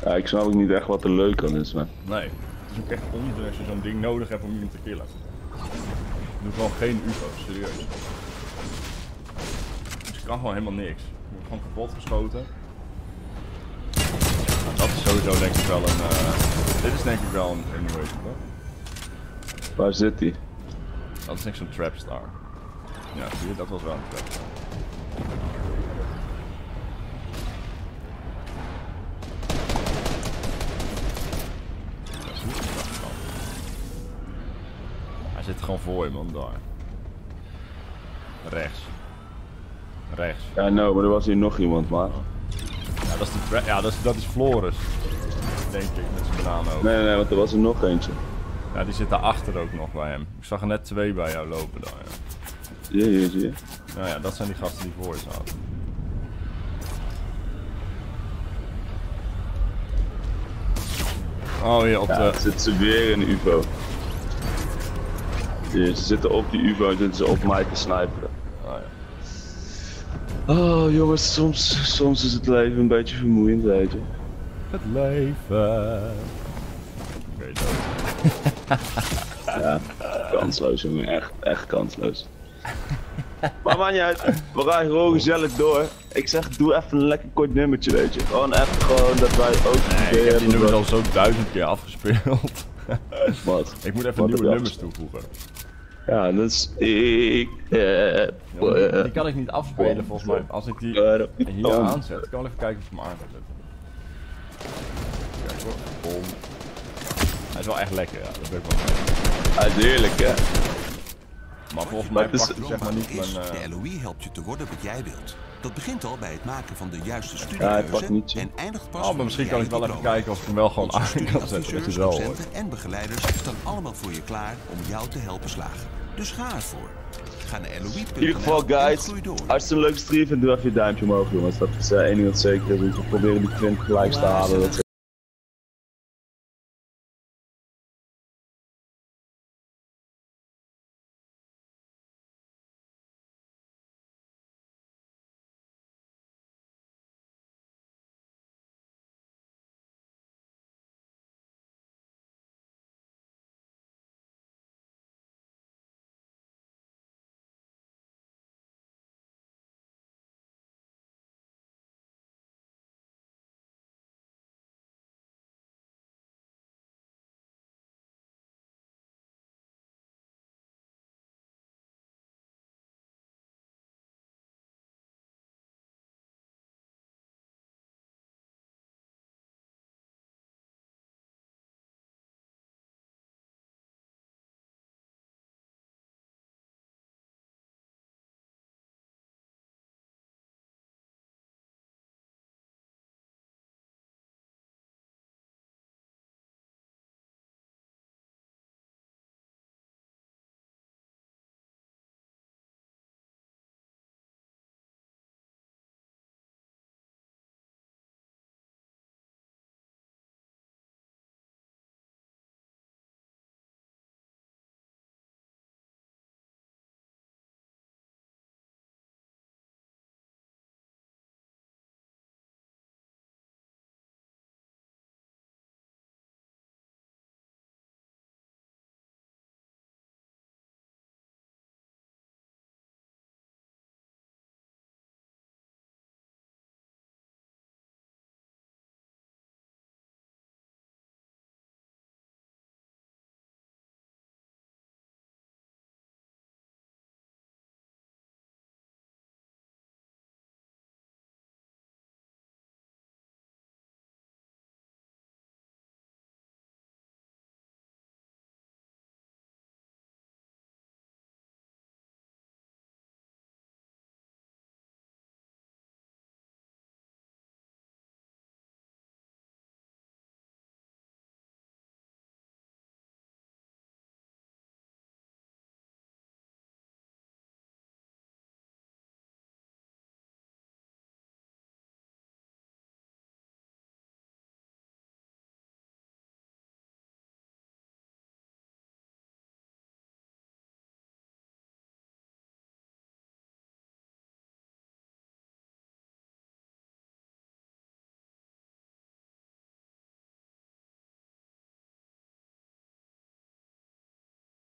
Ja, ik snap ook niet echt wat er leuk aan is, maar... Nee, het is ook echt onzin als je zo'n ding nodig hebt om iemand te killen. Doe gewoon geen UFO's, serieus. Dus je kan gewoon helemaal niks. Gewoon kapot geschoten. Nou, dat is sowieso denk ik wel een... eh, dit is denk ik wel een... hoor. Waar zit die? Dat is denk ik zo'n trapstar. Ja, zie je, dat was wel een trapstar. Hij zit gewoon voor je man, daar. Rechts. Rechts. Ja, no, maar er was hier nog iemand, maar... Ja, dat is, de ja, dat is, dat is Floris. Denk ik, met zijn banaan ook. Nee, nee, want er was er nog eentje. Ja, die zit daarachter ook nog bij hem. Ik zag er net twee bij jou lopen daar. Ja. Zie je, zie je. Nou ja, dat zijn die gasten die voor je zaten. Oh, hier op Ja, de... er zit ze weer in de UFO. Hier, ze zitten op die UFO en zitten ze op mij te sniperen. Oh, jongens, soms, soms is het leven een beetje vermoeiend, weet je. Het leven. [LAUGHS] Ja, kansloos jongen, echt, echt kansloos. [LAUGHS] Maar maakt niet uit, we gaan gewoon gezellig door. Ik zeg, doe even een lekker kort nummertje, weet je. Gewoon even gewoon dat wij ook Nee, ik heb die nummers al zo duizend keer afgespeeld. Wat? [LAUGHS] ik moet even Wat nieuwe nummers toevoegen. Ja, dat is... Ik... eh, Ja, die, die kan ik niet afspelen volgens mij. Als ik die hier oh. aanzet, ik kan wel even kijken of ik hem aan kan zetten. Kijk hoor. Bom. Hij is wel echt lekker, ja. Dat ben ik wel. Hij is heerlijk, hè. Maar volgens mij het is- pakt hij zeg maar niet is, mijn... eh, de LOE helpt je te worden wat jij wilt. Dat begint al bij het maken van de juiste Ja, studiekeuze pakt niet zo. en eindigt pas Oh, maar misschien jij kan ik wel even kijken of ik hem wel gewoon aan kan zetten. Dat het wel docenten en begeleiders staan allemaal voor je klaar om jou te helpen slagen. Dus ga ervoor. Ga naar LOE.nl In ieder geval, guys, als je een leuke stream vindt, doe even je duimpje omhoog, jongens. Dat is eh, één ding dat zeker is. We proberen die 20 likes te halen.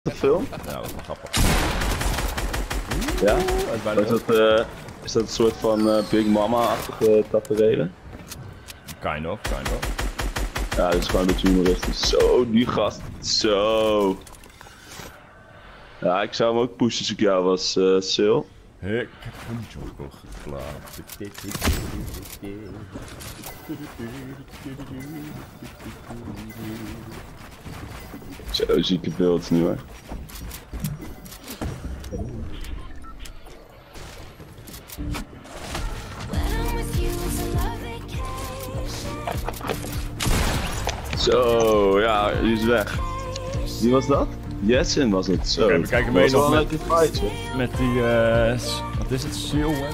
Dat film? Ja, dat is wel grappig. Ja? Is dat, eh, is dat een soort van eh, Big Mama-achtige tafereelen? Kind of, kind of. Ja, dat is gewoon een beetje humoristisch. Zo, die gast. Zo. Ja, ik zou hem ook pushen als ik jou was, eh Sil. Ik heb een joker geklaard. Zo, zieke beeld nu hoor. Zo, ja, die is weg. Wie was dat? Jessen was het. Zo. Oké, we kijken mee nog met- fight. Met die, eh, wat is het? Silwen?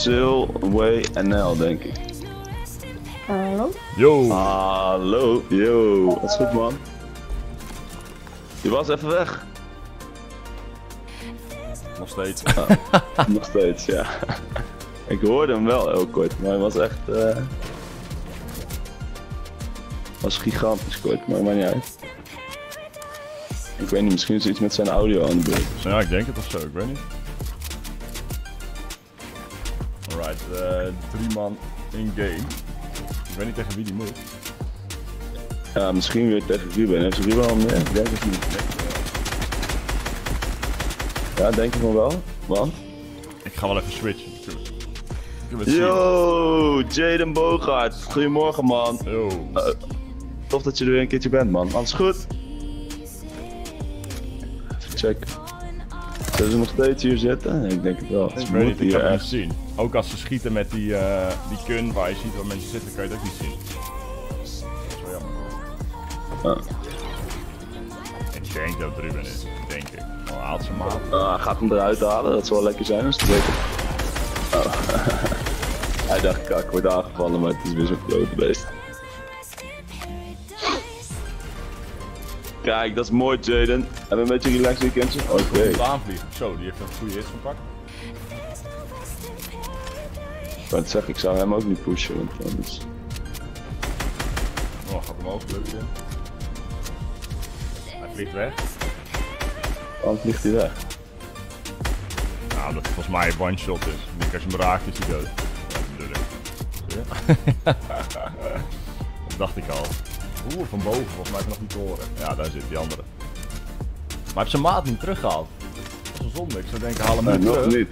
Sil, Way NL, denk ik. Hallo? Yo! Hallo, yo, wat is goed man. Je was even weg. Nog steeds. [LAUGHS] Nog steeds, ja. Ik hoorde hem wel heel kort, maar hij was echt. eh was gigantisch kort, maar maakt niet uit. Ik weet niet, misschien is er iets met zijn audio aan de beurt. ja, ik denk het of zo, ik weet niet. Alright, eh, drie man in game. Ik weet niet tegen wie die moet. Ja, misschien weer tegen Ruben. Heeft Ruben al meer? Ik denk het niet. Ja, denk ik nog wel. Want? Ik ga wel even switchen. natuurlijk. Ik het. Yo, Jaden Bogaert. Goedemorgen man. Yo. Tof dat je er weer een keertje bent man. Alles goed? Even checken. Zullen ze nog steeds hier zitten? Ik denk het wel. Ik moeten ik hier het echt. zien. Ook als ze schieten met die, eh, die kun waar je ziet waar mensen zitten, kan je het ook niet zien. Ah. Ik denk dat Ruben is, denk ik. Oh, haalt zijn maat. Ah, gaat hem eruit halen, dat wel lekker zijn als het weet. Oh. [LAUGHS] Hij dacht, kak, wordt aangevallen, maar het is weer zo'n grote beest. Kijk, dat is mooi, Jaden. Hebben we een beetje relaxed weekendje? Oké. Goed aanvliegen. Zo, die heeft een goede hit gepakt. Ik zeggen, ik zou hem ook niet pushen, want anders... Oh, gaat omhoog, leuk in. Hij vliegt weg. anders vliegt hij weg. Nou, dat volgens mij een one-shot is. Ik denk als je hem raakt, is hij dood. Ja, dat bedoel ik. Zie je? [LAUGHS] dat dacht ik al. Oeh, van boven, volgens mij is nog niet te horen. Ja, daar zit die andere. Maar heeft zijn maat niet teruggehaald. Dat is een zonde. Ik zou denken, haal hem Nee, nog terug. niet.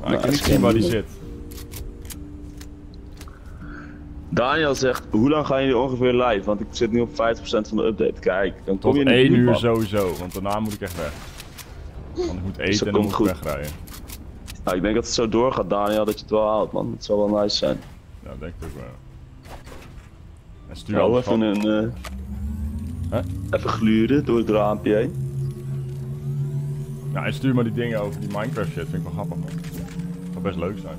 Maar Nou, ik kan niet zien waar die zit. Daniel zegt, hoe lang gaan jullie ongeveer live? Want ik zit nu op 50% van de update. Kijk, dan kom Tot je in de 1 buurt, uur sowieso, want daarna moet ik echt weg. Want ik moet eten dat en dan moet ik wegrijden. Nou, ik denk dat het zo doorgaat, Daniel, dat je het wel haalt, man. Dat zou wel nice zijn. Ja, dat denk ik ook wel. En stuur Nou, even een... eh? Even gluren door het raampje heen. Ja, en stuur maar die dingen over die Minecraft shit, vind ik wel grappig man. Zou best leuk zijn.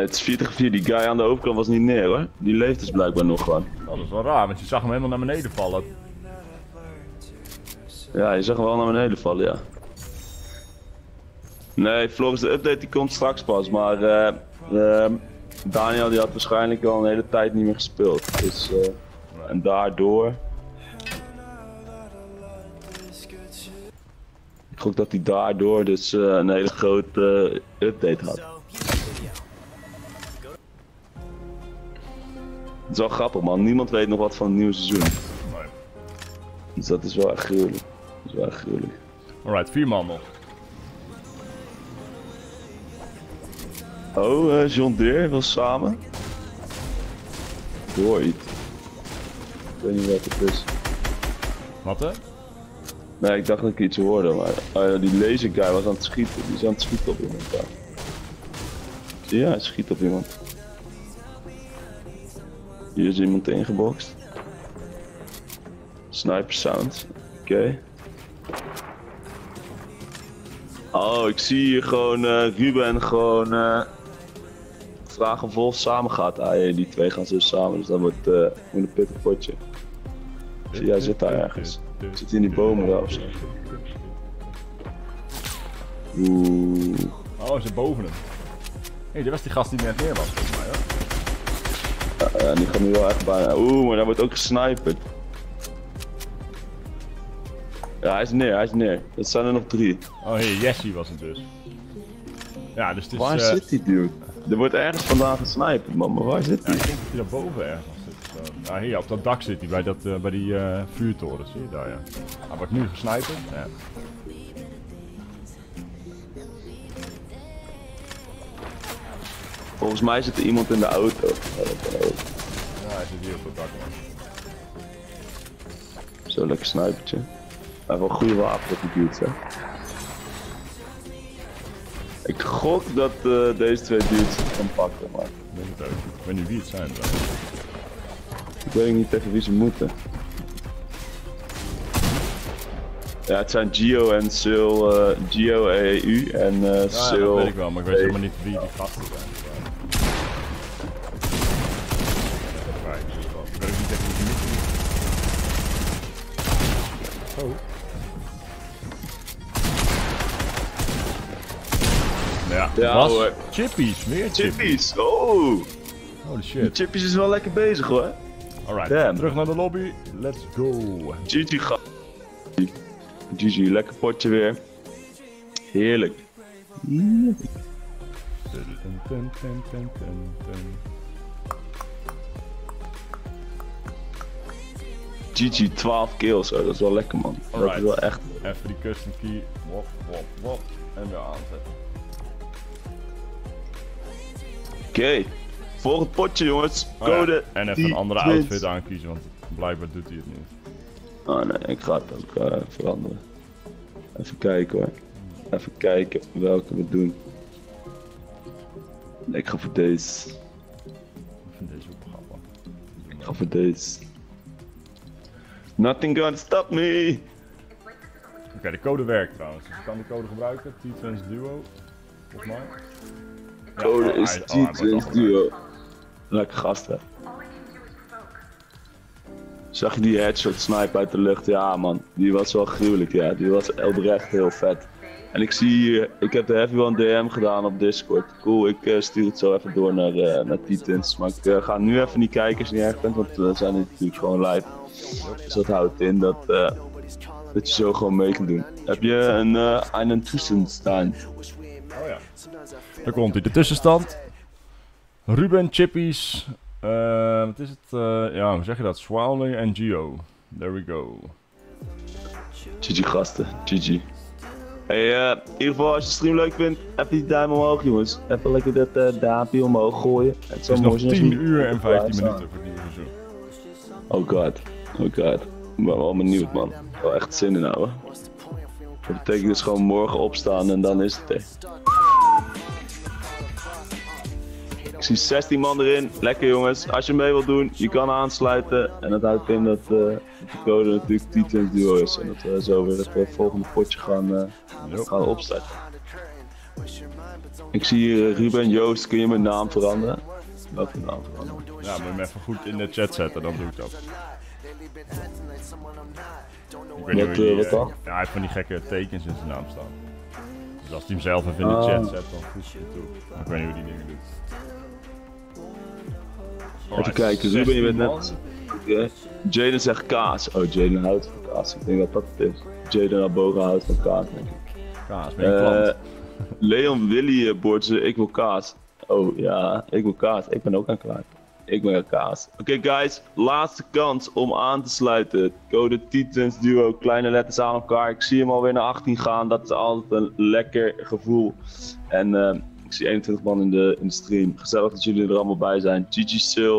Het is 4 tegen 4, die guy aan de overkant was niet neer hoor. Die leeft dus blijkbaar nog gewoon. Dat is wel raar, want je zag hem helemaal naar beneden vallen. Ja, je zag hem wel naar beneden vallen, ja. Nee, volgens de update die komt straks pas, maar ehm, Daniel die had waarschijnlijk al een hele tijd niet meer gespeeld. Dus, eh, en daardoor... Ik gok dat hij daardoor dus eh, een hele grote update had. Het is wel grappig man, niemand weet nog wat van het nieuwe seizoen. Nee. Dus dat is wel echt gruwelijk. Dat is wel echt gruwelijk. Alright, vier man nog. Oh, eh, John Deere wil samen. Iets. Ik weet niet wat het is. Wat hè? Nee, ik dacht dat ik iets hoorde, maar oh ja, die laser guy was aan het schieten. Die is aan het schieten op iemand daar. Je, hij schiet op iemand. Hier is iemand ingeboxt. Sniper sound. Oké. Oh, ik zie hier gewoon eh, Ruben gewoon eh vragen Wolf samen gaat. Ah, die twee gaan zo samen, dus dat wordt, wordt een pittig potje. Zie zit daar ergens. Zit in die bomen daar of zo? Oeh. Oh, ze boven hem. Hé, hey, dit was die gast die net neer was, volgens mij hoor. Ja, ja, die gaat nu wel echt bijna. Oeh, maar daar wordt ook gesniperd. Ja, hij is neer, hij is neer. Dat zijn er nog drie. Oh, hier, Jessie was het dus. Ja, dus het is... Waar eh, zit die dude? Er wordt ergens vandaan gesniperd, man. Maar waar zit Ja, hij? ik denk dat hij daar boven ergens zit. Zo. Ja, hier op dat dak zit hij, bij, dat, eh, bij die eh, vuurtoren, zie je daar, ja. Hij wordt nu gesniperd. Ja. Volgens mij zit er iemand in de auto. Ja, hij zit hier op dat dak, man. Zo lekker snipertje. Hij heeft wel goede wapen dat die dudes, hè. Ik gok dat eh, deze twee dudes het gaan pakken, maar Ik denk het ook. Ik weet niet wie het zijn. trouwens. ik weet niet tegen wie ze moeten. Ja, het zijn Gio en Sil, eh Gio EU en eh Ja, dat weet ik wel, maar ik weet Hey. helemaal niet wie die gasten zijn. Ja, was hoor. chippies, meer chippies. Chippies! Oh! Holy shit. Chippies is wel lekker bezig hoor. Alright, Damn. terug naar de lobby. Let's go. GG ga. GG, lekker potje weer. Heerlijk. Dun, dun, dun. GG 12 kills, oh, dat is wel lekker man. Dat is wel echt. Even die custom key. Wop, wop, wop. En weer aanzetten. Oké. Volgend potje jongens. Oh ja, Code. En even een andere 10. outfit aankiezen, want blijkbaar doet hij het niet. Oh nee, ik ga het ook eh, veranderen. Even kijken hoor. Even kijken welke we doen. Ik ga voor deze. Ik vind deze ook grappig. Ik ga voor deze. Nothing gonna stop me. Oké, de code werkt trouwens. Dus ik kan de code gebruiken. T-Trans Duo. Volgens mij. Code is hij- oh, hij wordt T-Trans afgemaakt. Duo. Lekker gast hè. Zag je die headshot snipe uit de lucht? Ja man, die was wel gruwelijk ja. Die was oprecht heel vet. En ik zie hier, ik heb de Heavy One DM gedaan op Discord. Cool, ik eh, stuur het zo even door naar, eh naar Titans. Maar ik eh, ga nu even niet kijken als je niet erg bent, want we zijn natuurlijk gewoon live. Dus dat houdt in dat, dat je zo gewoon mee kan doen. Heb je een eh einen? Oh ja. Daar komt hij. De tussenstand. Ruben, Chippies. eh, wat is het? eh, ja, hoe zeg je dat? Swowling en Geo. There we go. GG gasten, GG. Hey, eh, in ieder geval als je de stream leuk vindt, even die duim omhoog jongens. Even lekker dat eh duimpje omhoog gooien. Het is nog zijn als 10 je- uur en 15 Ja, minuten voor nieuwe seizoen. Oh god, oh god. Ik ben wel benieuwd man. Ik heb wel echt zin in houden. Dat betekent dus gewoon morgen opstaan en dan is het er. Zie 16 man erin. Lekker jongens. Als je mee wilt doen, je kan aansluiten. En dat houdt in dat eh, de code natuurlijk Titans Duo is. En dat we zo weer het volgende potje gaan, Jo. gaan opstarten. Ik zie hier eh, Ruben, Joost, kun je mijn naam veranderen? Welke naam veranderen? Ja, moet je hem even goed in de chat zetten, dan doe ik dat. Ik weet niet Wat, hoe die, wat dan? Ja, hij heeft van die gekke tekens in zijn naam staan. Dus als hij hem zelf even in de Ah. chat zet, dan voegt hij het toe. Maar ik weet niet hoe die dingen doet. Even kijken, Ruben, je bent 16 net. Jaden zegt kaas. Oh, Jaden houdt van kaas. Ik denk dat dat het is. Jaden Aboga houdt van kaas, denk ik. Kaas, ben je Eh, klant? Leon Willy uh, boort ze, ik wil kaas. Oh ja, ik wil kaas. Ik ben ook aan klaar. Ik ben aan kaas. Oké guys, laatste kans om aan te sluiten. Code Titans Duo, kleine letters aan elkaar. Ik zie hem alweer naar 18 gaan. Dat is altijd een lekker gevoel. En eh, ik zie 21 man in de, in de stream. Gezellig dat jullie er allemaal bij zijn. Gigi Sil,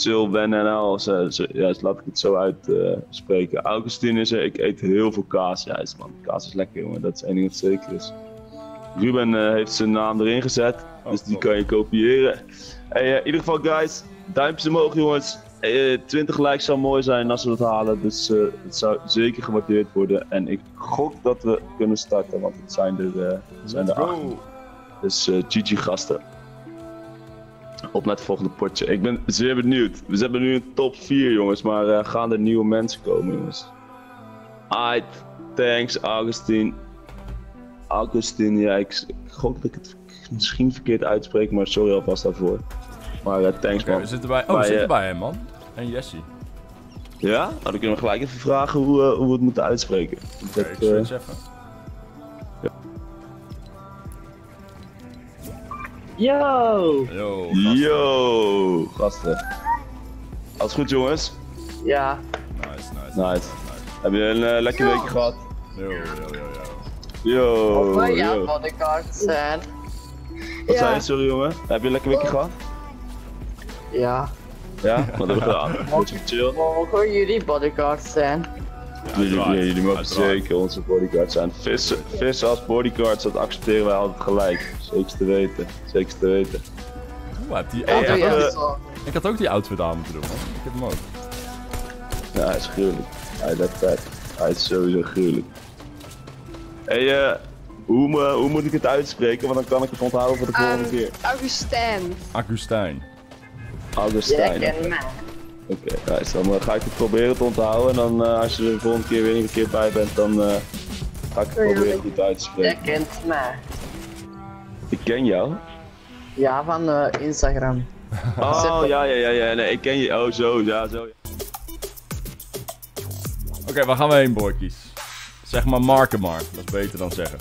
Sil WNL, zo, zo, ja, laat ik het zo uitspreken. Augustin is er, ik eet heel veel kaas. Ja, is, man, kaas is lekker jongen, dat is één ding dat zeker is. Ruben eh, heeft zijn naam erin gezet, dus die top. kan je kopiëren. Hey, eh, in ieder geval guys, duimpjes omhoog jongens. Eh, 20 likes zou mooi zijn als we dat halen, dus eh, het zou zeker gewaardeerd worden. En ik gok dat we kunnen starten, want het zijn er, eh, het zijn er acht. Dus eh GG gasten. Op naar het volgende potje. Ik ben zeer benieuwd. We hebben nu een top 4 jongens, maar eh, gaan er nieuwe mensen komen jongens? Aight, thanks Augustin. Augustin, ja ik, ik dat ik het misschien verkeerd uitspreek, maar sorry alvast daarvoor. Maar eh, thanks man. we zitten bij... Oh, we zitten eh, bij hem, man. En Jesse. Ja? Nou, dan kunnen we gelijk even vragen hoe, eh, hoe we het moeten uitspreken. Oké, Dat, ik eh, switch even. Yo! Yo, gasten. Yo, gasten. Alles goed jongens? Ja, Nice, nice. Nice. Heb je een eh, lekker weekje gehad? Yo, yo, yo, yo. Yo, oh ja, yo. bodyguards zijn. Wat Ja. zei je, sorry jongen? Heb je een lekker weekje gehad? Ja. Ja? Wat hebben we gedaan? [LAUGHS] Mogen jullie bodyguards zijn? Jullie, uiteraard. jullie mogen zeker onze bodyguards zijn. Vissen, vissen als bodyguards, dat accepteren wij altijd gelijk. Zeker te weten. Zeker te weten. Oeh, hij heeft die Hey? Ik had ook die outfit aan moeten doen, man. Ik heb hem ook. Ja, hij is gruwelijk. Hij is echt vet. Hij is sowieso gruwelijk. Hey, eh, hoe, hoe moet ik het uitspreken? Want dan kan ik het onthouden voor de volgende Ehm, keer. Augustijn. Augustijn. Augustijn. Oké, nice. dan eh, ga ik het proberen te onthouden. En dan eh, als je er de volgende keer weer een keer bij bent, dan eh, ga ik het Oh proberen goed uit te Jij spreken. kent mij. Ik ken jou. Ja, van eh, Instagram. Oh, ja, ja, ja, ja. Nee, ik ken je. Oh, zo, ja, zo. Oké, waar gaan we heen, boykies? Zeg maar marken maar. Dat is beter dan zeggen.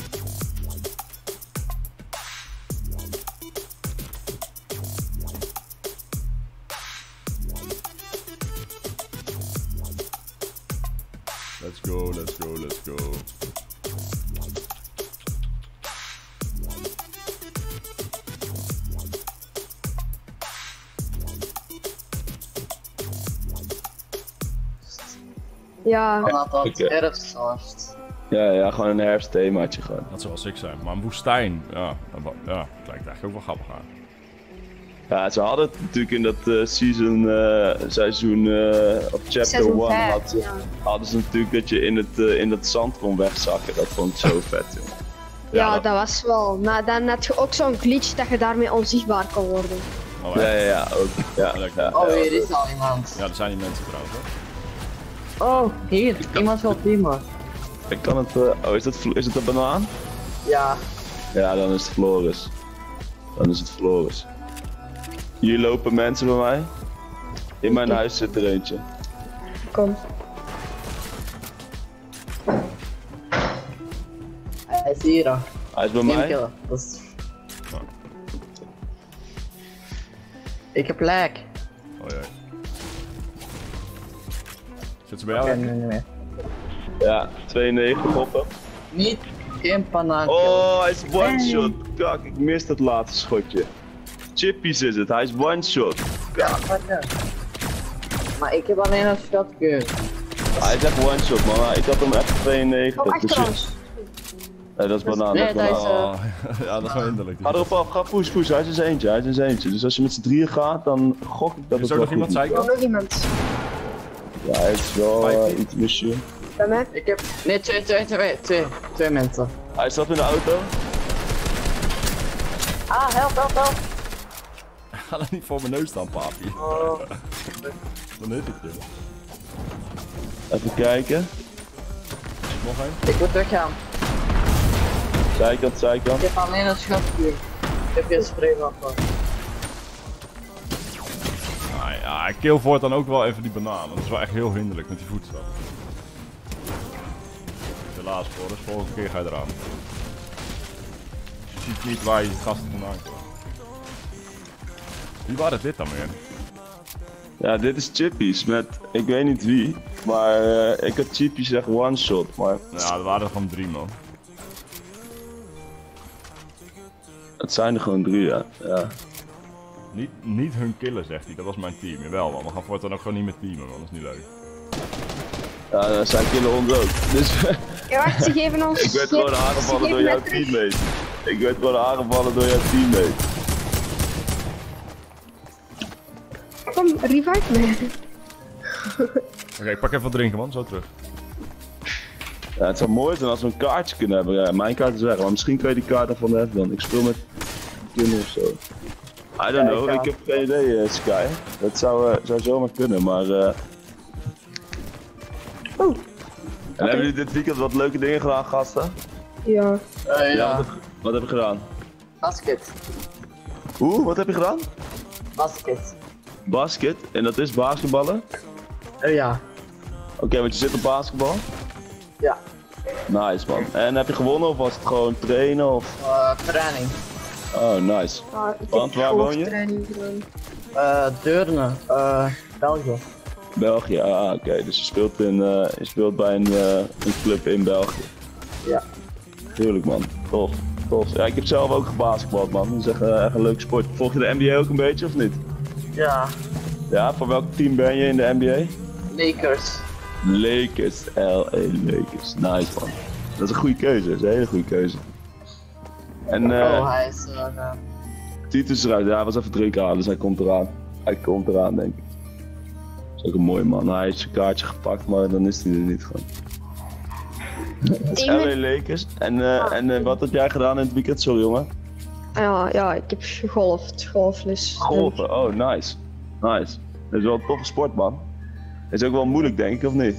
Ja, dat Oké. herfstsoort. Ja, ja, gewoon een herfstthemaatje gewoon. Dat zoals ik zijn. Maar een woestijn, ja, ja, het lijkt eigenlijk ook wel grappig aan. Ja, ze hadden het natuurlijk in dat eh, season, eh, seizoen, eh, of chapter Seizoen 1, vijf, had ze- ja. hadden ze natuurlijk dat je in het, eh, in dat zand kon wegzakken. Dat vond ik zo vet, joh. ja, dat- dat was wel. Maar dan had je ook zo'n glitch dat je daarmee onzichtbaar kon worden. Oh, Ja, ja, ja, ook. Ja, Oh, ja. hier is al iemand. Ja, er zijn die mensen trouwens hoor. Oh, hier. Iemand wil teamen. Ik kan het, eh, oh, is dat, is het een banaan? Ja. Ja, dan is het Floris. Dan is het Floris. Hier lopen mensen bij mij. In mijn huis zit er eentje. Kom. Hij is hier. ah. Hij is bij Team mij. killen. Dat is... Ja. Ik heb lijk. Oh jee. Zit ze bij jou? Oké, nu niet meer. Ja, 92 poppen. Niet geen banaantje. Oh, hij is one shot. Kak, ik mis dat laatste schotje. Chippies is het, hij is one shot. Ja. Maar ik heb alleen een shotgun. Hij is echt one shot man, ik had hem echt 92. Kom dus- achter ons. Nee, dat is banaan, Nee, dat is is, banaan. eh, Oh, [LAUGHS] ja, dat is wel hinderlijk. Ga erop af, ga push, push, hij is in zijn eentje, hij is in zijn eentje. Dus als je met z'n drieën gaat, dan gok ik dat Er is het ook wel nog iemand goed zijkant? nog iemand. Ja, hij is wel tien. iets misje. Bij mij. Ik heb... Nee, twee, twee, twee, twee. Twee mensen. Hij staat in de auto. Ah, help, help, help. [LAUGHS] Ga dan niet voor mijn neus staan, papi. Oh. [LAUGHS] Dan hit ik je. Even kijken. Nog één? Ik moet weggaan. Zijkant, zijkant. Ik heb alleen een shotgun. Ik heb geen spraywapen. Ah, ja, ik kill voort dan ook wel even die banaan. Dat is wel echt heel hinderlijk met die voetstap. Helaas, Floris. Volgende keer ga je eraan. Je ziet niet waar je gasten vandaan komen. Wie waren dit dan weer? Ja, dit is Chippies met, ik weet niet wie, maar eh, ik had Chippies echt one shot, maar Ja, er waren er gewoon drie man. het zijn er gewoon drie, ja. ja. Niet, niet hun killen, zegt hij. Dat was mijn team. Jawel, man. We gaan voortaan ook gewoon niet met teamen, man. Dat is niet leuk. Ja, dan zijn killen ons ook. Dus Ja, wacht, ze geven ons. [LAUGHS] ik werd gewoon aangevallen door jouw teammate. Ik werd gewoon aangevallen door jouw teammate. Kom, revive me. Oké, ik pak even wat drinken, man. Zo terug. Ja, het zou mooi zijn als we een kaartje kunnen hebben. Ja, mijn kaart is weg, maar misschien kan je die kaart van hebben dan. Ik speel met kinderen of zo. I don't know, ik heb geen idee, eh, Sky. Dat zou, eh, zou zomaar kunnen, maar... eh Oeh. En hebben jullie dit weekend wat leuke dingen gedaan, gasten? Ja. Ja, ja. wat, heb, wat heb je gedaan? Basket. Hoe? Wat heb je gedaan? Basket. Basket? En dat is basketballen? Ja. Oké, want je zit op basketbal? Ja. Nice man. En heb je gewonnen of was het gewoon trainen of... Eh, training. Oh, nice. Ah, Want waar woon je? Eh, Deurne. Eh, België. België, ah oké. Dus je speelt, in, eh, je speelt bij een, eh, een club in België. Ja. Tuurlijk man, tof. tof. Ja, ik heb zelf ook gebasketbald man. Dat is echt, eh, echt een leuke sport. Volg je de NBA ook een beetje of niet? Ja. Ja, voor welk team ben je in de NBA? Lakers. Lakers, LA Lakers. Nice man. Dat is een goede keuze, dat is een hele goede keuze. En eh oh, hij is... eh, eh, Titus is eruit, ja, hij was even druk halen, dus hij komt eraan. Hij komt eraan, denk ik. Dat is ook een mooie man. Hij heeft zijn kaartje gepakt, maar dan is hij er niet gewoon. Het is LA Lakers. En, eh, en eh, wat heb jij gedaan in het weekend? Sorry jongen. Ja, ja, ik heb gegolfd. Golfles. Golven, oh nice. Nice. Dat is wel een toffe sport man. Is ook wel moeilijk denk ik, of niet?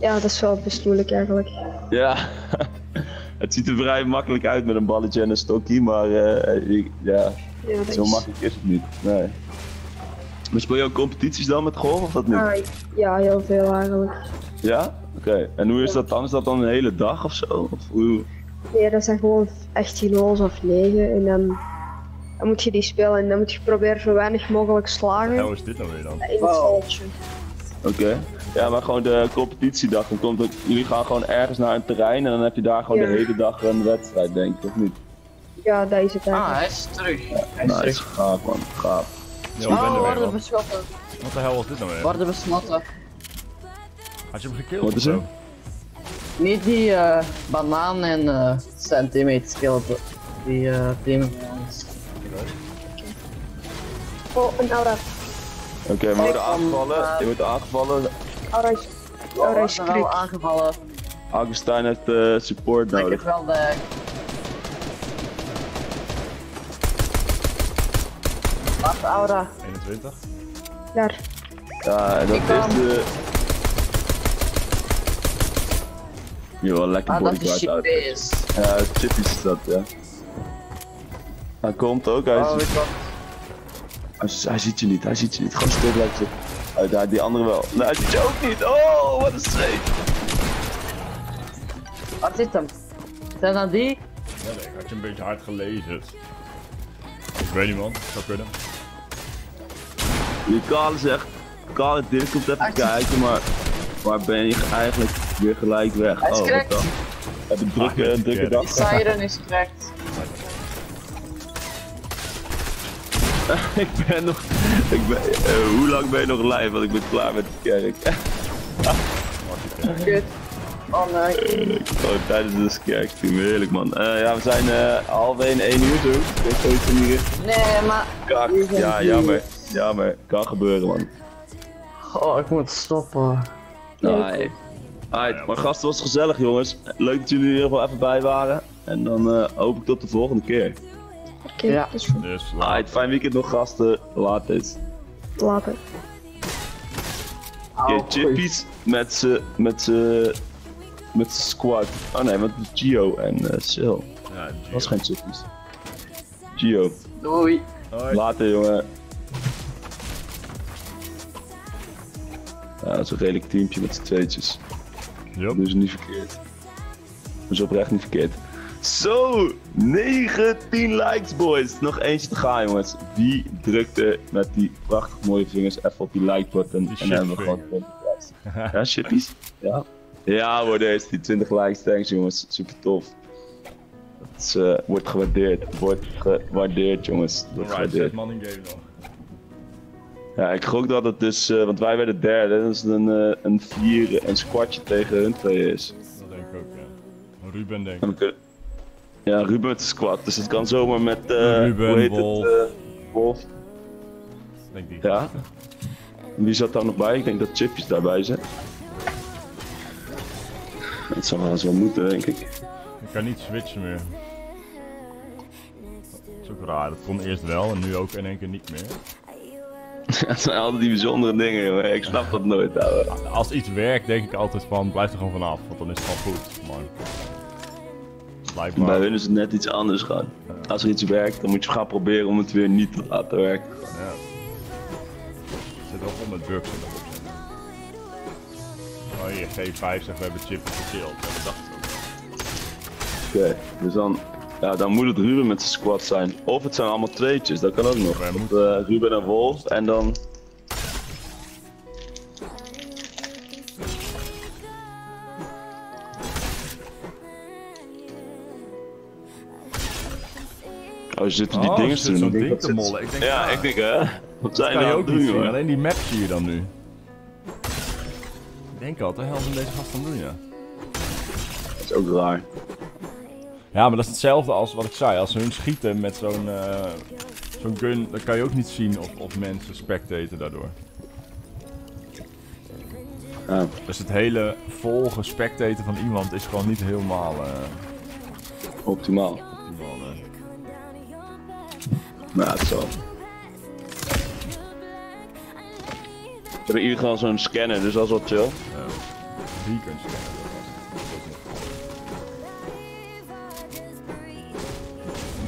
Ja, dat is wel best moeilijk eigenlijk. Ja. Het ziet er vrij makkelijk uit met een balletje en een stokje, maar eh, ik- ja, Ja, zo is- makkelijk is het niet. Nee. Maar speel je ook competities dan met golf of dat niet? Ah, ja, heel veel eigenlijk. Ja? Oké. En hoe is dat dan? Is dat dan een hele dag of zo? Of hoe? Nee, dat zijn gewoon echt kilo's of negen. En dan, dan moet je die spelen en dan moet je proberen zo weinig mogelijk slagen Hoe is dit nou weer dan? in het Wow. Oké. Ja, maar gewoon de competitiedag. Dan komt het, jullie gaan gewoon ergens naar een terrein en dan heb je daar gewoon Ja. de hele dag een wedstrijd, denk ik, of niet? Ja, dat is het Ah, hij is terug. Hij is Nice, terug. gaaf man, gaaf. Ja, ik Oh, weer worden beschotten. Wat de hel was dit nou weer? Worden beschotten. Had je hem gekild Wat is? Niet die eh banaan en eh centimeter skeleton. Die eh demon. Oh, een aura. Oké, we worden Kijk, aangevallen. eh, Je wordt aangevallen. Aura is, aura is Wordt er kruk. al aangevallen. Augustijn heeft eh, support Ik heb nodig. wel de. Wacht, Aura. 21. Daar. Ja, en dat Ik is kan- de... Je wel lekker Ah, dat body is guard uit. Ja, chippies is dat, ja. Hij komt ook, hij, Oh, is- ik wat. Hij, hij ziet je niet, hij ziet je niet. Gewoon stil blijven zitten. Oh, daar, die andere wel. Nee, hij ziet je ook niet. Oh, wat een save. Wat zit hem? Zijn dat die? Ja, nee, ik had je een beetje hard gelezen. Ik weet niet man, zou kunnen. Die Karl zegt, Karl, dit komt even Ach. kijken, maar waar ben je eigenlijk weer gelijk weg? Hij is oh, wat dan? Heb een drukke, Ah, een drukke dag? Die siren is correct. [LAUGHS] ik ben nog, ik ben, eh, hoe lang ben je nog live? Want ik ben klaar met de kerk. [LAUGHS] Kut. Oh nee. Gewoon tijdens de kerkstream, heerlijk man. Eh, ja, we zijn eh half 1, 1 uur zo. Ik weet zoiets in hier. Nee, maar. Kak. Ja, jammer. Jammer. Kan gebeuren man. Oh, ik moet stoppen. Nee. Alright, maar gasten was gezellig jongens. Leuk dat jullie er in ieder geval even bij waren. En dan eh, hoop ik tot de volgende keer. Oké, Ja. dat is goed. Dus Alright, fijn weekend nog gasten. Later. Later. Oké, Oh, chippies met z'n met z'n met z'n squad. Oh nee, met Gio en eh Sil. Ja, Dat was geen chippies. Gio. Doei. Hoi. Later jongen. Ja, dat is een redelijk teampje met z'n tweetjes. Dat is niet verkeerd. Dat is oprecht niet verkeerd. Zo, 19 likes boys. Nog eentje te gaan jongens. Wie drukt er met die prachtig mooie vingers even op die like button. Die en dan hebben we gewoon shitfinger. 20 likes. Ja, chippies? Ja. Ja hoor, deze die 20 likes. Thanks jongens. Super tof. Dat is, eh, wordt gewaardeerd. Wordt gewaardeerd jongens. Wordt gewaardeerd. man in game nog. Ja, ik gok dat het dus, eh, want wij werden derde, dat is een, eh, een vier, een squadje tegen hun twee is. Dat denk ik ook, ja. Ruben denk En ik. Ja, Ruben met de squad, dus het kan zomaar met, Ruben, hoe heet Wolf. het, eh, Wolf. Denk die. Ja. En wie zat daar nog bij? Ik denk dat Chipjes daarbij zijn. Dat zou wel eens wel moeten, denk ik. Ik kan niet switchen meer. Dat is ook raar, dat kon eerst wel en nu ook in één keer niet meer. [LAUGHS] Het zijn altijd die bijzondere dingen, jongen. Ik snap dat nooit, ouwe. Als iets werkt denk ik altijd van blijf er gewoon vanaf, want dan is het gewoon goed. Bij hun is het net iets anders gaan. Als er iets werkt, dan moet je gaan proberen om het weer niet te laten werken. Ja. zit wel vol met bugs in dat opzet. Oh hier, G5 zegt we hebben chip gekillt. Ja, dat dacht ik ook. Oké, dus dan, ja, dan moet het Ruben met zijn squad zijn. Of het zijn allemaal tweetjes, dat kan ook nog. Eh, Ruben en Wolf en dan... Oh, ze zitten die Oh, dingen te doen. ding te mollen. Ik denk, Ja, ah, ik denk hè. Wat zijn kan die ook doen, zien. joh? Alleen die map zie je dan nu. Ik denk al, wat de hel is deze gast aan het doen, ja. Dat is ook raar. Ja, maar dat is hetzelfde als wat ik zei. Als ze hun schieten met zo'n eh, zo'n gun, dan kan je ook niet zien of, of mensen spectaten daardoor. Ja. Dus het hele volgen spectaten van iemand is gewoon niet helemaal eh Optimaal. Ja, het is wel. We hebben in ieder geval zo'n scanner, dus dat is wel chill. Die kun je scannen, dat.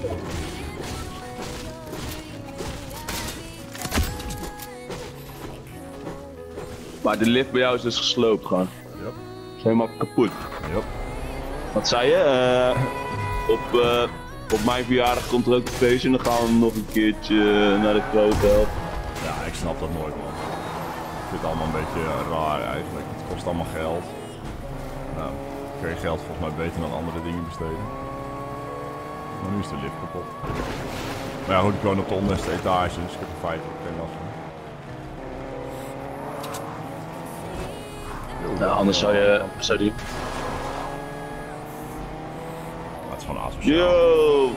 Dat Maar de lift bij jou is dus gesloopt gewoon. Yep. Is helemaal kapot. Yep. Wat zei je? Eh, op, eh, op mijn verjaardag komt er ook een feestje en dan gaan we nog een keertje naar de grote helft. Ja, ik snap dat nooit, man. Ik vind het allemaal een beetje eh, raar eigenlijk. Het kost allemaal geld. Nou, kun je geld volgens mij beter aan andere dingen besteden. Maar nu is de lift kapot. Maar ja, goed, ik woon op de onderste etage, dus ik heb er feitelijk geen last van. Ja, anders zou je... Zou die... Is. Yo!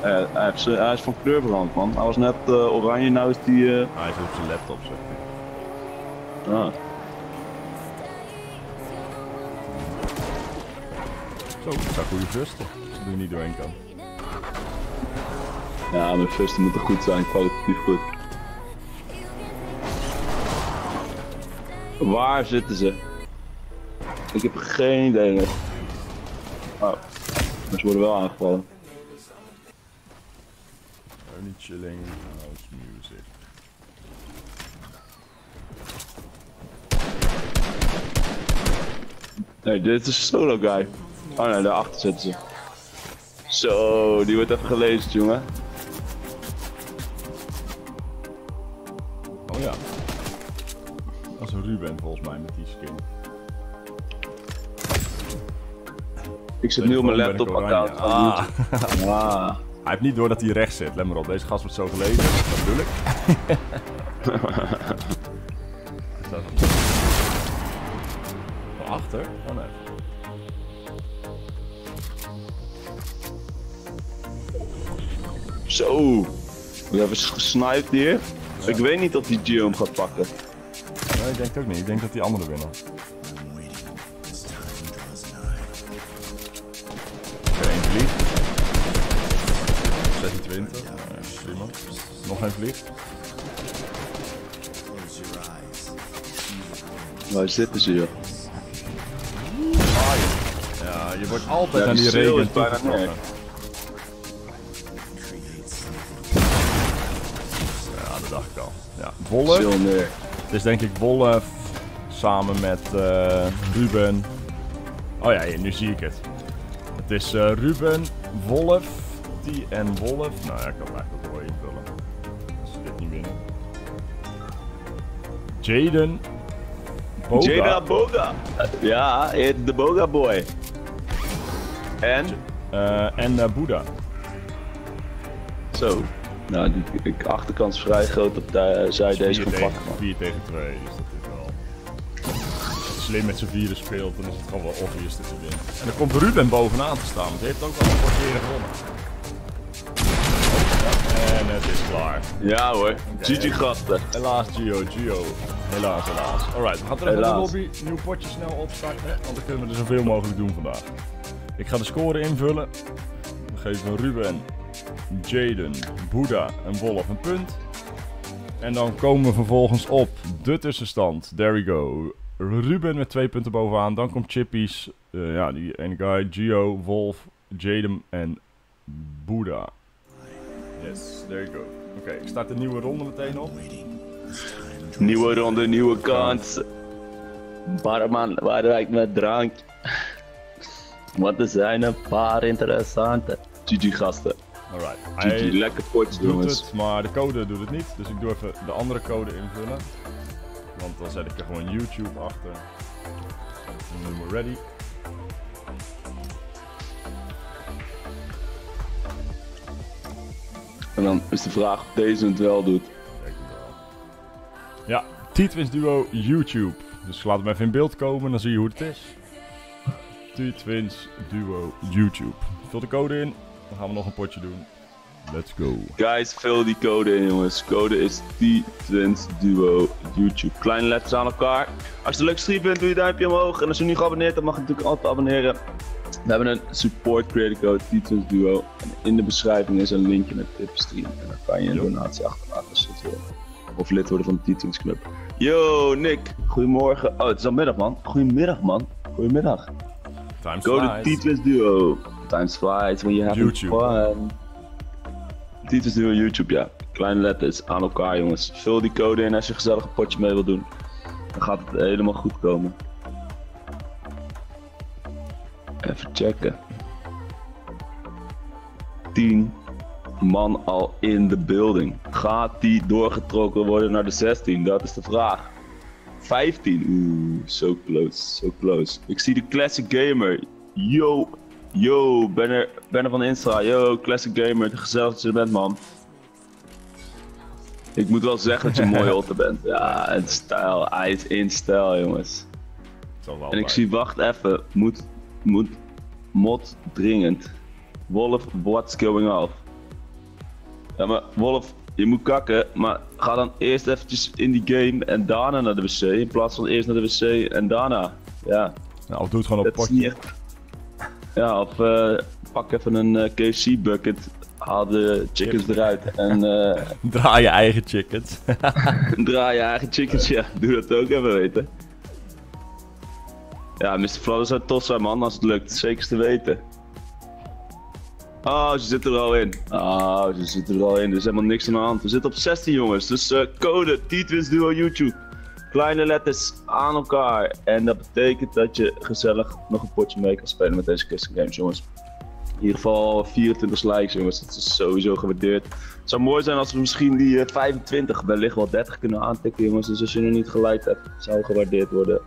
Eh, hij, heeft ze- hij is van kleur veranderd, man. Hij was net eh, oranje, nou is hij... eh, Hij zit op zijn laptop, zeg ik. ah. Zo, dat zou goede vesten. Als je er niet doorheen kan. Ja, mijn vesten moeten goed zijn, kwalitatief goed. Waar zitten ze? Ik heb geen idee nog. Oh, maar ze worden wel aangevallen. Only chilling house music. Nee, dit is solo guy. Oh nee, daarachter zitten ze. Zo, die wordt even gelezen, jongen. Oh ja. Dat is een Ruben volgens mij met die skin. Ik zit nu op mijn laptop-account. Ah. Ah. Hij heeft niet door dat hij rechts zit. Let maar op, deze gast wordt zo gelezen. Dat bedoel ik. Zo. [LAUGHS] Van achter? Oh nee. Zo. We hebben gesniped hier. Ik weet niet of die Geo hem gaat pakken. Nee, ik denk het ook niet. Ik denk dat die andere winnen. Nog een vlieg. Waar zitten ze, joh? Ja, je wordt altijd Ja, aan die regen toegetrokken. Ja, dat dacht ik al. Ja, Wolle. Het is denk ik Wolle f- samen met eh, Ruben. Oh ja, ja, nu zie ik het. Het is eh, Ruben, Wolf, die en Wolf. Nou ja, ik kan het eigenlijk Jaden. Boga. Jada Boga. Ja, de Boga Boy. En? eh, en eh, Boeddha. Zo. Nou, die de achterkant is vrij groot dat eh, zij deze 4 gaan tegen, pakken. man. 4 tegen 2, dus dat is wel... Als je slim met z'n vieren speelt, dan is het gewoon wel obvious dat je wint. En dan komt Ruben bovenaan te staan, want hij heeft ook al een paar keren gewonnen. Het is klaar. Ja hoor, GG gasten. Helaas Gio, Gio. Helaas, helaas. Alright, we gaan terug naar de lobby. Nieuw potje snel opstarten, want dan kunnen we er zoveel mogelijk doen vandaag. Ik ga de score invullen. We geven Ruben, Jaden, Boeddha en Wolf een punt. En dan komen we vervolgens op de tussenstand. There we go. Ruben met twee punten bovenaan. Dan komt Chippies. eh, ja, die ene guy. Gio, Wolf, Jaden en Boeddha. Yes, there you go. Oké, ik start de nieuwe ronde meteen op. Nieuwe ronde, nieuwe kans. Barman, waar rijdt met drank? Want er zijn een paar interessante. GG gasten. Alright. GG, lekker potje doet jongens. het, maar de code doet het niet. Dus ik doe even de andere code invullen. Want dan zet ik er gewoon YouTube achter. Nu we ready. En dan is de vraag of deze het wel doet. Ja, T-Twins Duo YouTube. Dus laat hem even in beeld komen, dan zie je hoe het is. T-Twins Duo YouTube. Vul de code in, dan gaan we nog een potje doen. Let's go. Guys, vul die code in jongens. Code is T-Twins Duo YouTube. Kleine letters aan elkaar. Als je de leuk stream vindt, doe je duimpje omhoog. En als je niet geabonneerd bent, mag je natuurlijk altijd abonneren. We hebben een support creator code T-Twins Duo. En in de beschrijving is een linkje met tipstream. En dan kan je een donatie achterlaten als je het wil. Of lid worden van de T-Twins Club. Yo, Nick. Goedemorgen. Oh, het is al middag, man. Goedemiddag, man. Goedemiddag. Time Code flies. T-Twins Duo. Times flies when you have YouTube. fun. T-Twins Duo YouTube, ja. Kleine letters aan elkaar, jongens. Vul die code in als je gezellig een potje mee wil doen. Dan gaat het helemaal goed komen. Even checken. 10 man al in de building. Gaat die doorgetrokken worden naar de 16? Dat is de vraag. 15. Oeh, so close, so close. Ik zie de Classic Gamer. Yo, yo, ben er, ben er van Instra. Yo, Classic Gamer, de gezelligste bent, man. Ik moet wel zeggen dat je een mooie [LAUGHS] otter bent. Ja, en stijl. Hij is in stijl, jongens. En ik bij. zie, wacht even, moet, moet, mod dringend. Wolf, what's going off? Ja, maar Wolf, je moet kakken, maar ga dan eerst eventjes in die game en daarna naar de wc. In plaats van eerst naar de wc en daarna. Ja, Nou, of doe het gewoon op potje. niet. Ja, of eh, pak even een eh, KFC bucket, haal de chickens eruit en [LAUGHS] eh, Draai je eigen chickens. [LAUGHS] draai je eigen chickens. Ja, doe dat ook even weten. Ja, Mr. Fladder zou tof zijn man als het lukt, zeker te weten. Oh, ze zitten er al in. Oh, ze zitten er al in. Er is helemaal niks aan de hand. We zitten op 16 jongens. Dus eh, code T-Twins Duo YouTube. Kleine letters aan elkaar. En dat betekent dat je gezellig nog een potje mee kan spelen met deze custom games jongens. In ieder geval 24 likes jongens. Dat is sowieso gewaardeerd. Het zou mooi zijn als we misschien die eh, 25, wellicht wel 30 kunnen aantikken jongens. Dus als je nog niet geliked hebt, zou gewaardeerd worden.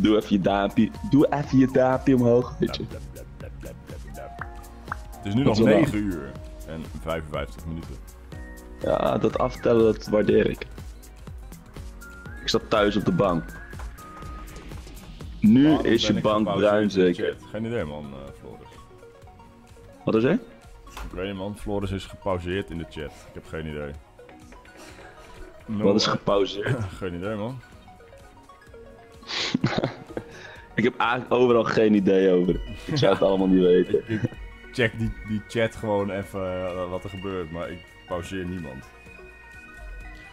Doe even je duimpje. Doe even je omhoog. Weet je. Het is nu nog Dat is wel 9 uur en 55 minuten. Ja, dat aftellen, dat waardeer ik. Ik zat thuis op de bank. Nu is je bank bruin zeker. Geen idee man, eh, Floris. Wat is er? Ik weet man, Floris is gepauzeerd in de chat. Ik heb geen idee. No, Wat is gepauzeerd? [LAUGHS] Geen idee man. Ik heb eigenlijk overal geen idee over. Ik zou het allemaal niet weten. Ik check die, die chat gewoon even eh, wat er gebeurt, maar ik pauzeer niemand.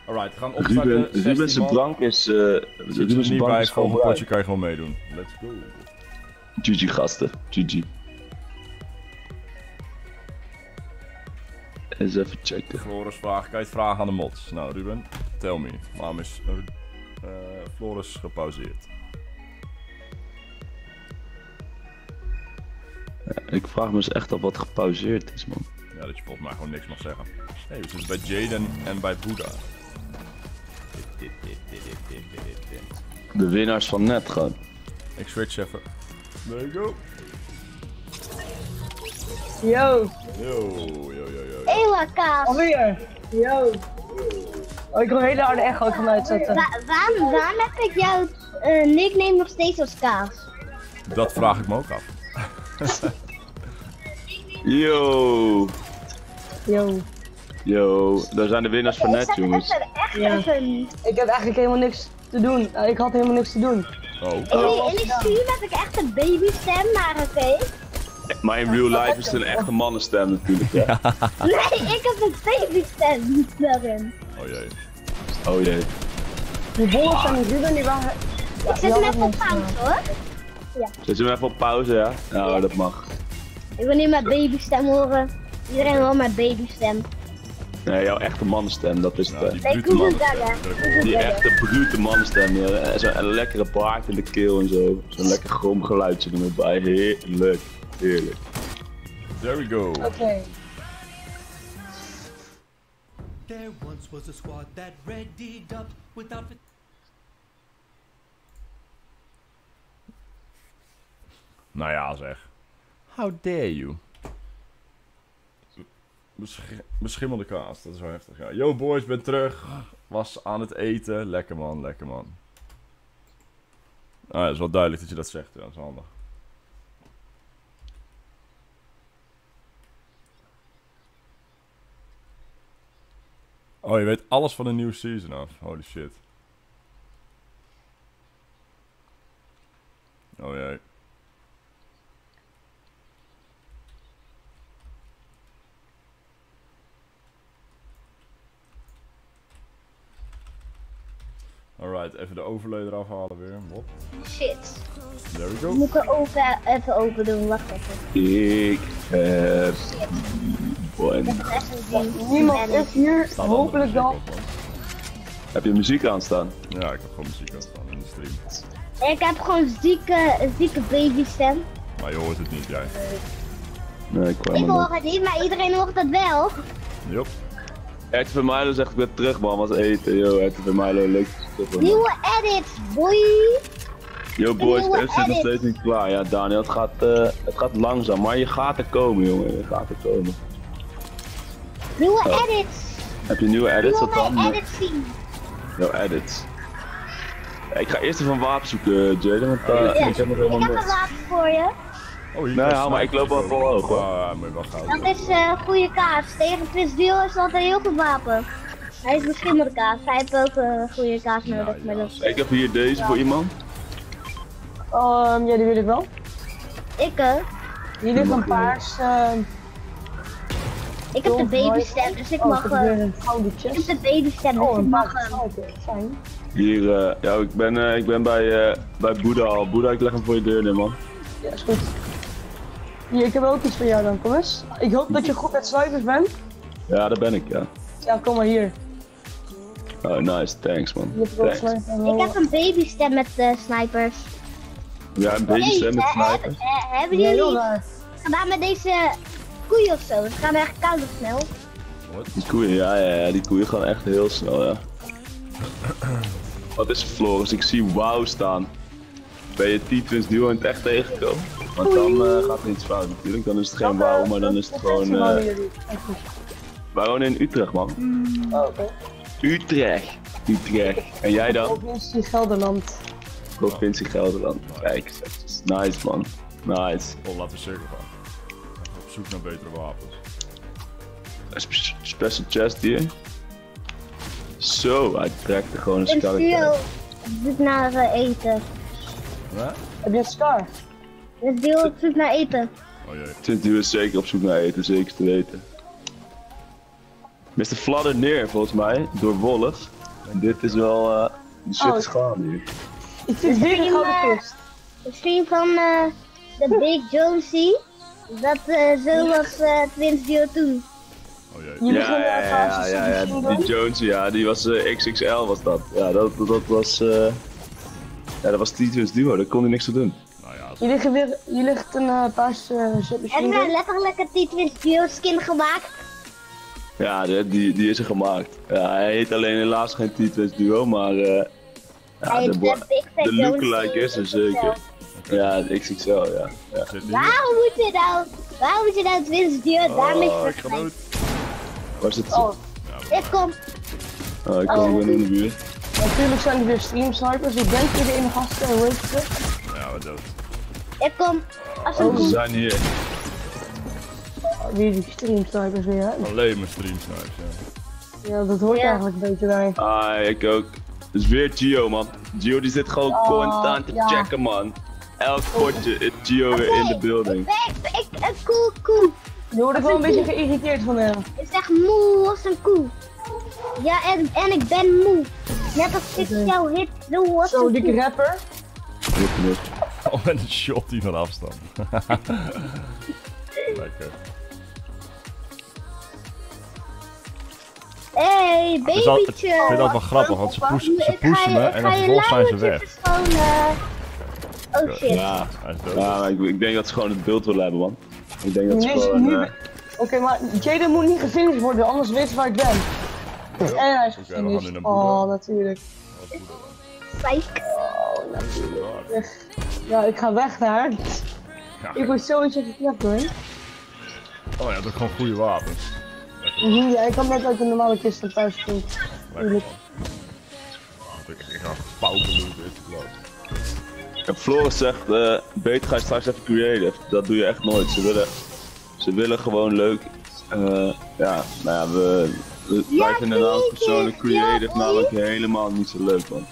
Alright, we gaan opstarten. Ruben, 16 Ruben zijn man. bank is. zijn niet bij volgende potje kan je gewoon meedoen. Let's go. GG gasten, GG. Eens even checken. Floris vraag, kan je het vragen aan de mods? Nou Ruben, tell me. Waarom is Floris gepauzeerd? Ik vraag me eens echt af wat gepauzeerd is, man. Ja, dat je volgens mij gewoon niks mag zeggen. Hey, we zitten bij Jaden en bij Buddha. De winnaars van net gewoon. Ik switch even. There you go. Yo, Yo, yo, yo, yo. Ewa kaas. alweer. Yo. Oh, ik wil een hele harde echo gaan uitzetten. Wa- waarom, waarom heb ik jouw eh, nickname nog steeds als kaas? Dat vraag ik me ook af. [LAUGHS] Yo, Yo. yo, daar zijn de winnaars van net, jongens. Ja. even. Ik heb eigenlijk helemaal niks te doen. Eh, Ik had helemaal niks te doen. Oh, In die, in die stream heb ik echt een babystem, maar oké. Maar in real life is het een echte mannenstem natuurlijk, ja. [LAUGHS] Nee, ik heb een babystem daarin. Oh jee. Oh jee. De Wolf en de Ruben die waren... Ik zet hem even op pauze hoor. Zet je hem even op pauze, ja? Nou, dat mag. Ik wil niet mijn babystem horen. Iedereen wil mijn babystem. Nee, jouw echte mannenstem, dat is het. Die brute op. Die echte brute mannenstem. ja. Zo'n een lekkere baard in de keel en zo. Zo'n lekker grom geluidje er nog bij. Heerlijk. Heerlijk. There we go. Oké. There once was a squad that readied up with outfit. Nou ja, zeg. How dare you? Besch beschimmelde kaas, dat is wel heftig. Ja. Yo boys, ben terug. Was aan het eten. Lekker man, lekker man. Nou, het is wel duidelijk dat je dat zegt. Ja, dat is handig. Oh, je weet alles van de nieuwe season af. Holy shit. Oh jee. Alright, even de overlay eraf halen weer. Hop. Shit. There we Ik go. moet er open, even open doen. Wacht even. Ik heb... Niemand is hier. Hopelijk dan. heb je muziek aanstaan? Ja, ik heb gewoon muziek aanstaan in de stream. Ik heb gewoon zieke, een zieke babystem. Maar je hoort het niet, jij. Nee, ik kwam Ik hoor het niet, maar iedereen hoort het wel. Jop. RTV Milo zegt ik ben terug man, was eten. Yo, RTV Milo, leuk. Nieuwe edits, boy. Yo boys, het is nog steeds niet klaar. Ja Daniel, het gaat, eh, het gaat langzaam, maar je gaat er komen jongen, je gaat er komen. Nieuwe Oh. edits. Heb je nieuwe Ik edits wil of dan? mijn edits zien. Jouw edits. Ja, ik ga eerst even een wapen zoeken, Jaden, want eh, Ja. ik heb nog Ik heb een wapen voor je. Oh, Nee, hou maar, ik loop wel vol ook. hoog, hoor. Ja, wel gaan. Dat is eh, een goede kaas. Tegen Twist Duo is dat een heel goed wapen. Hij is beschimmelde kaas. Hij heeft ook eh, een goede kaas nodig. Ja, ja. Ik heb hier deze voor iemand. Ehm, ja, die wil ik wel. Ik, eh, Hier ligt een paars. ehm, ik heb de babystem, dus ik Oh, mag... ik eh, ik heb de babystem, dus Oh, ik mag... eh. Hier, eh, ja, ik ben, eh, ik ben bij, eh bij Boeddha al. Boeddha, ik leg hem voor je deur neer man. Ja, is goed. Hier, ik heb ook iets voor jou dan, kom eens. Ik hoop dat je goed met snipers bent. Ja, daar ben ik, ja. Ja, kom maar hier. Oh, nice, thanks man. Ik ook Thanks. snipers. Ik heb een babystem met eh, snipers. Ja, een beetje stem met eh, sniper. hebben- jullie gedaan met deze koeien of zo? Ze gaan echt koud of snel. Die koeien, ja, ja, ja, die koeien gaan echt heel snel, ja. Wat is Floris? Ik zie WOW staan. Ben je T-Twins Duo in het echt tegengekomen? Want dan eh, gaat er iets fout natuurlijk. Dan is het geen WOW, maar dan is het gewoon... Eh wij wonen in Utrecht, man. Oh, oké. Utrecht. Utrecht. En jij dan? Provincie Gelderland. Provincie Gelderland. Kijk, nice man. Nice. Oh, laten we cirkel gaan. Op zoek naar betere wapens. Special chest hier. Zo, hij trekt er gewoon een duo uit. zoekt naar eh, eten. Ja? Heb je een scar? Een duo zoekt naar eten. Oh jee. Duo is zeker op zoek naar eten, zeker te weten. Mr. Fladder neer, volgens mij, door Wolf. En dit is wel, eh, die shit Oh. is gaande hier. Ik zit hier een eh, kist. Misschien van eh, de Big Jonesy. Dat eh, zo was eh Twins Duo toen. Oh jee. Ja, ja, ja, ja, ja, die? Jones, ja, die was eh, XXL was dat. Ja, dat, dat, dat was, eh ja, dat was T-Twins Duo, daar kon hij niks aan doen. Nou ja, Hier ligt, weer, hier ligt een eh paars uh, Hebben we letterlijk een Twins Duo skin gemaakt? Ja, die, die, die is er gemaakt. Ja, hij heet alleen helaas geen T-Twins Duo, maar eh ja, Hij de, de de lookalike is er zeker. Ja, de XXL, ja. ja. Waarom moet je nou, waarom moet je nou Twins Duo daarmee Oh, ik ga vergelijken? Waar zit Oh, Ik kom, Oh, ik kom gewoon in de buurt. natuurlijk zijn er weer stream snipers. Ik denk hier de ene gast, uh, hoe heet het? Ja, wat dood. ik kom. Als Oh, ze zijn hier. Weer die stream snipers weer, hè? Alleen maar stream snipes, ja. Ja, dat hoort Ja. eigenlijk een beetje bij. Ah, ik ook. Het is weer Gio, man. Gio die zit gewoon Oh, constant te ja. checken, man. Elk potje is Gio weer in de building. Ik, ik, een koe, koe. Je wordt wel een beetje geïrriteerd van hem. Ik zeg moe als een koe. Ja, en, en ik ben moe. Net als ik jou hit, doe als Zo, een dikke rapper. Oh, en een shot die van afstand. [LAUGHS] Lekker. Hey, al- ik babytje. vind dat wel grappig, want ze, Ik pushen me ik en dan vervolgens zijn ze weg. verschonen. Oh shit. Ja, ja maar ik, ik denk dat ze gewoon het beeld willen hebben, man. Ik denk dat ze gewoon... nu- eh, Oké, maar Jaden moet niet gefinished worden, anders weet waar ik ben. En hij is gefinished. naar Boeddha. Oh, natuurlijk. Psych. Ja, ik ga weg daar. Ja. Ik word sowieso geknapt hoor. Oh ja, dat is gewoon goede wapens. Mhm, Ja, ik had net uit de normale kist van thuis man. Ik, ga pauken doen, dit. En Floris zegt, eh, beter ga je straks even creative. Dat doe je echt nooit. Ze willen, ze willen gewoon leuk. eh, ja, nou ja, we, we- Ja, wij vinden persoonlijk creative ja, namelijk helemaal niet zo leuk, man.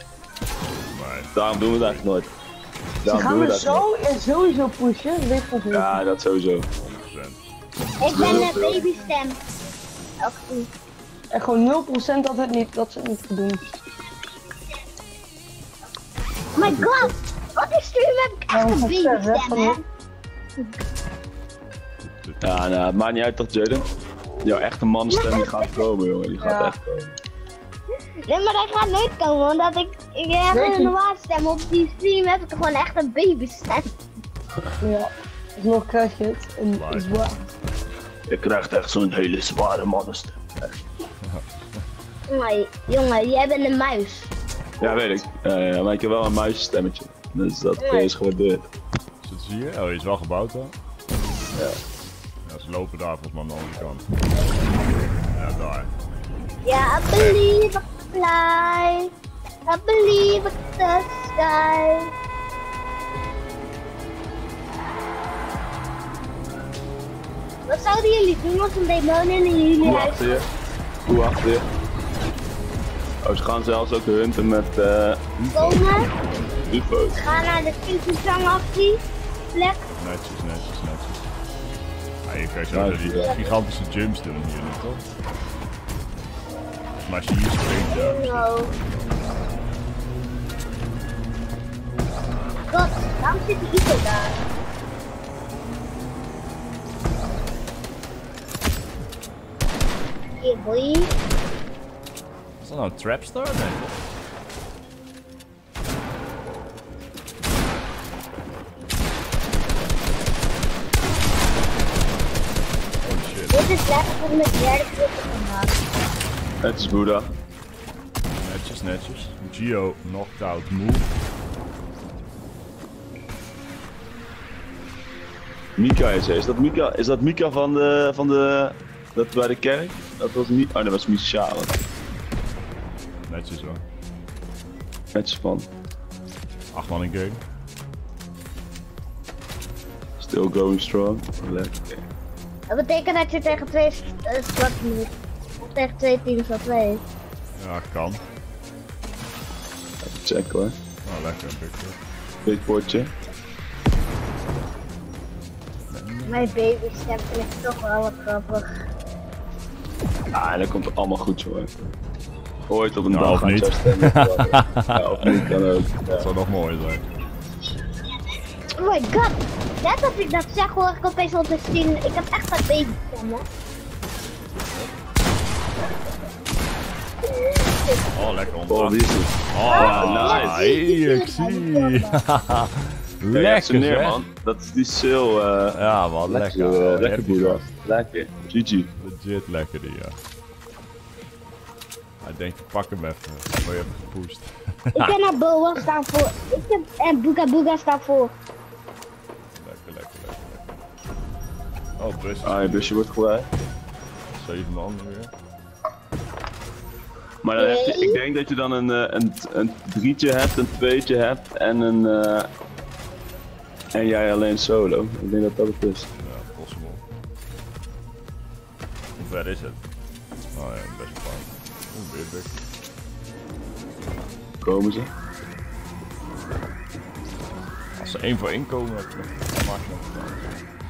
Daarom doen we het eigenlijk nooit. Ze Daarom gaan doen we zo en sowieso pushen, weet. Ja, dat sowieso. 100%. Ik ben een babystem. En gewoon 0% dat, het niet, dat ze het niet doen. Oh my god. Wat is er? Nu heb ik echt een babystem, hè? Ja, nou, het maakt niet uit toch, Jaden? Jouw echte mannenstem die gaat komen, jongen. Die gaat Ja. echt komen. Nee, maar dat gaat nooit komen, omdat ik, ik heb een normale stem. Op die stream heb ik gewoon echt een babystem. Ja. Nog krijg je het. En Waar. is waar. Je krijgt echt zo'n hele zware mannenstem. Maar jongen, jij bent een muis. Ja, weet ik. Eh, maar ik heb wel een muisstemmetje. [LAUGHS] Dus dat is gewaardeerd. Is het je? Oh, hij is wel gebouwd dan? Ja. Ja, ze lopen daar volgens mij aan de andere kant. Ja, daar. Ja, I believe I can fly. I believe I can the sky. Wat zouden jullie doen als een demon in jullie Hoe huis achter je? Hoe achter je? Oh, ze gaan zelfs ook hunten met eh komen? UFO's. Ga naar de Kinkersangactie plek. Netjes, netjes, netjes. Je kan zo die gigantische jumps doen hier nu, toch? Maar als je hier springt, ja. God, waarom zit die Ico daar? Hier, boy. Is dat nou een trapstar? Nee? Oh shit. Dit is letterlijk mijn derde keer gemaakt. Het is Boeddha. Netjes, netjes. Geo knocked out move. Mika is er. Is dat Mika, is dat Mika van de, van de, dat bij de kerk? Dat was Mika, oh dat was Micha. Netjes hoor. Netjes van. Acht man in game. Still going strong. Lekker. Dat betekent dat je tegen twee uh, straks moet. Of tegen twee teams van twee. Ja, kan. Even checken hoor. Nou, lekker. Big Foot. Big potje. Mijn baby stem vind ik toch wel wat grappig. Ah, en dat komt allemaal goed zo hoor. Ooit op een Nou, dag of gaat niet. [LAUGHS] Ja, of niet, kan ook. Ja. Dat zou nog mooier zijn. Oh my god! Net als ik dat zeg hoor ik opeens op de stream. Ik heb echt wat baby stem hè. Oh, lekker Oh, wie is het? Oh, nice. [LAUGHS] Hey, ik zie. Lekker neer man. Dat is die sil. eh Ja, man, lekker. lekker. Oh, lekker. Lekker. GG. Legit lekker die, ja. Hij denkt, ik pak hem even. Dan word je even gepusht. Ik ben naar Boa staan voor. Ik heb en Booga Booga staan voor. Lekker, lekker, lekker, lekker. Oh, bus. Ah, je busje wordt gelijk. Zeven man weer. Maar dan heb je, ik denk dat je dan een, eh, een, een drietje hebt, een tweetje hebt en een. eh, en jij alleen solo. Ik denk dat dat het is. Ja, possible. Hoe ver is het? Oh ja, Komen ze? Als ze één voor één komen, dan maak je nog.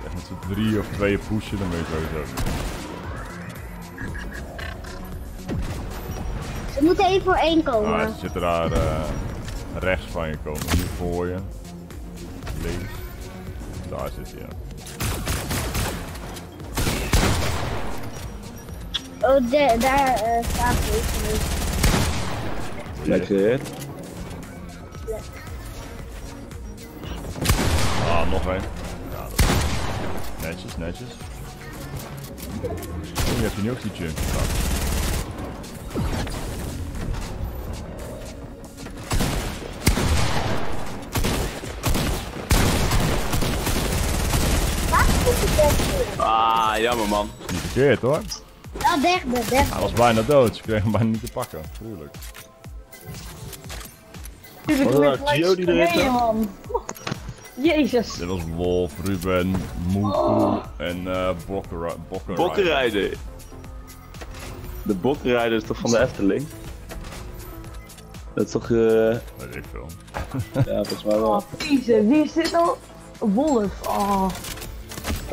Echt met z'n drie of tweeën pushen, dan ben je sowieso. Ze moeten één voor één komen. Ah, ze zitten daar eh, rechts van je komen. Nu voor je. Links. Daar zit hij, ja. Oh, de- daar eh, staat het. Lekker hit. Ah, nog één. Ja, dat Netjes, netjes. Oh, je hebt hier nu ook die gedaan. Ah, jammer man. Niet verkeerd hoor. Ja, derde, derde. Hij was bijna dood, ze kregen hem bijna niet te pakken. Tuurlijk. Tuurlijk met een gelijk Gio die erin man. [LAUGHS] Jezus. Dit was Wolf, Ruben, Moekoe en eh Bokker, Bokker. Bokkenrijder. De bokkenrijder is toch van de Efteling? Dat is toch, eh Weet ik veel. [LAUGHS] ja, volgens mij wel. Oh, Jezus, wie is dit nou? Wolf. Oh.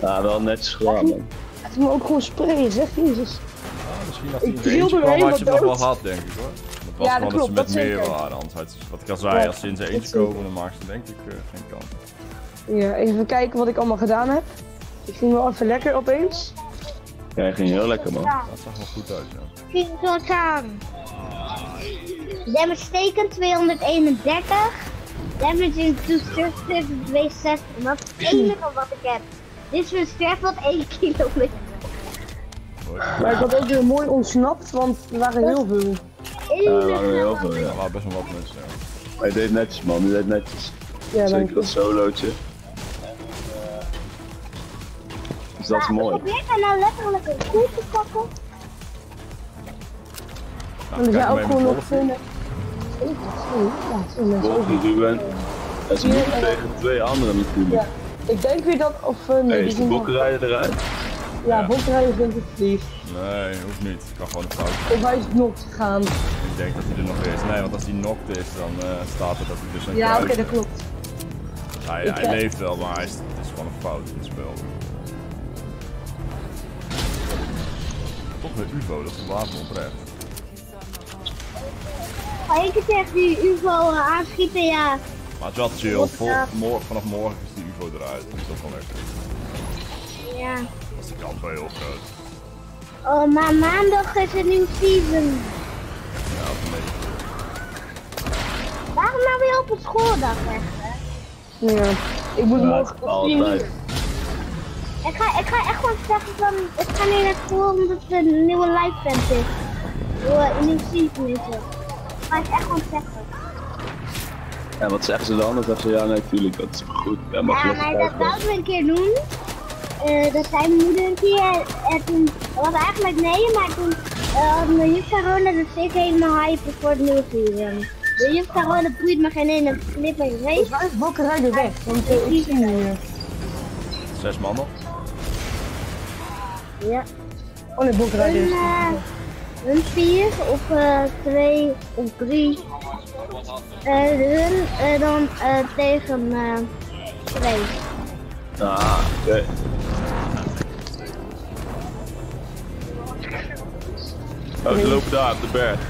Ja, wel netjes gedaan man. Het moet ook gewoon sprayen, zeg Jezus. Ah, misschien als hij er kwam, had je nog wel gehad, denk ik hoor. Was Ja, gewoon dat dat ze klopt, met dat meer zeker. waren. Anders had, wat ik al zei, Ja, als ze in zijn eentje komen, dan maakt ze denk ik eh, geen kans. Ja, even kijken wat ik allemaal gedaan heb. Ik ging wel even lekker opeens. Ja, hij ging heel lekker man. Ja, Dat zag wel goed uit, ja. ging zo aan. Damage steken 231. Damage in destructive 62. Dat is het enige wat ik heb. Dit is mijn straf wat 1 kilometer. Maar ik had ook weer mooi ontsnapt, want er waren heel veel. Ja, er waren heel veel, ja. waren best wel wat mensen, ja. Maar je deed netjes man, je deed netjes. Ja, Zeker dat solootje. Dus dat is mooi. Probeer hij nou letterlijk een koe te pakken? Nou, En er ook gewoon nog ook. Volgens Ruben. En ze moeten tegen twee anderen natuurlijk. Ja. Ik denk weer dat, of eh, nee, Hey, is de bokkenrijder eruit? Ja, Ja. Bokkerij is denk ik. Nee, hoeft niet. Ik kan gewoon een fout. Of hij is nog gegaan. Ik denk dat hij er nog is. Nee, want als hij knocked is, dan eh, staat er dat hij dus een Ja, oké, dat klopt. Hij, Ik, hij eh, leeft wel, maar hij is, het is gewoon een fout in het spel. Toch weer UFO, dat is wapen oprecht. Ga ik echt die UFO eh, aanschieten? Ja. Maar het is wel chill. Wat, Vol, eh, mor- vanaf morgen is die UFO eruit. Dat is wel lekker. Ja. Dat kans heel groot. Oh, maar maandag is een nieuw season. Ja, dat is een beetje. Waarom nou weer op een schooldag weg? hè? Ja. Ik moet Ja, morgen altijd. Ik ga, ik ga echt gewoon zeggen van, ik ga niet naar school omdat het een nieuwe live vent is. Nieuwe, een nieuw season is het. Ga ik echt gewoon zeggen. En wat zeggen ze dan? Dan zeggen ze ja, nee, tuurlijk, dat is goed. Ja, mag Ja, maar dat wouden we een keer doen. Eh, dat zei mijn moeder een keer. En toen dat was eigenlijk nee, maar toen eh, had mijn juf Carole dus ik helemaal hypen voor de nieuwe season. De juf Carole boeit me geen ene knip Volgens face. mij is Bokkerij weg, want eh, ik zie hem meer. Zes man nog. Ja. Oh nee, Bokkerij Een, is. een vier of eh, twee of drie. Eh, hun eh, dan eh, tegen eh, twee. Ah, oké. Oh, ze lopen daar op de berg.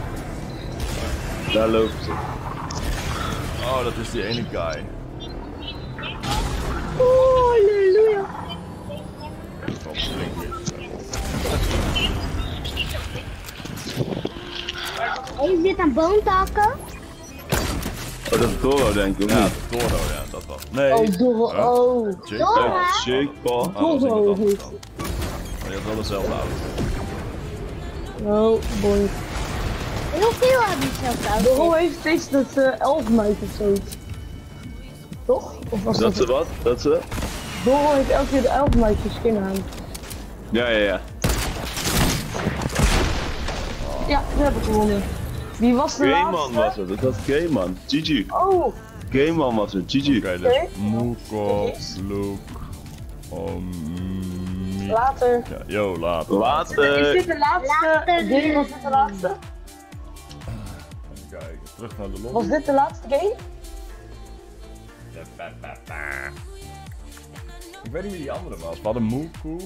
Daar lopen ze. Oh, dat is die ene guy. Oh, halleluja. En je zit aan boomtakken. Oh, dat is Toro denk ik, Ja, Toro, ja, dat was. Nee. Oh, Huh? oh. Jake? Dora. Oh, Oh, Jake Paul. dat was iemand Toro anders heet. Maar je had wel dezelfde auto. Oh, boy. Heel veel hebben die zelfs Dorre heeft steeds dat uh, elfmeid of zoiets. Toch? Of was Dat dat... ze wat? Dat ze? Dorre heeft elke keer de elfmeid skin aan. Ja, ja, ja. Ja, dat heb ik gewonnen. Wie was de Gayman laatste? was het, dat was Gayman. GG. Oh, Gayman was het, GG. Oké, dus Oké. Muko, Luke, Omi... later. Ja, yo, later. Is Later. dit de laatste? Game was dit de laatste? Even kijken, terug naar de lobby. Was dit de laatste game? Ik weet niet wie die andere was. We hadden Muku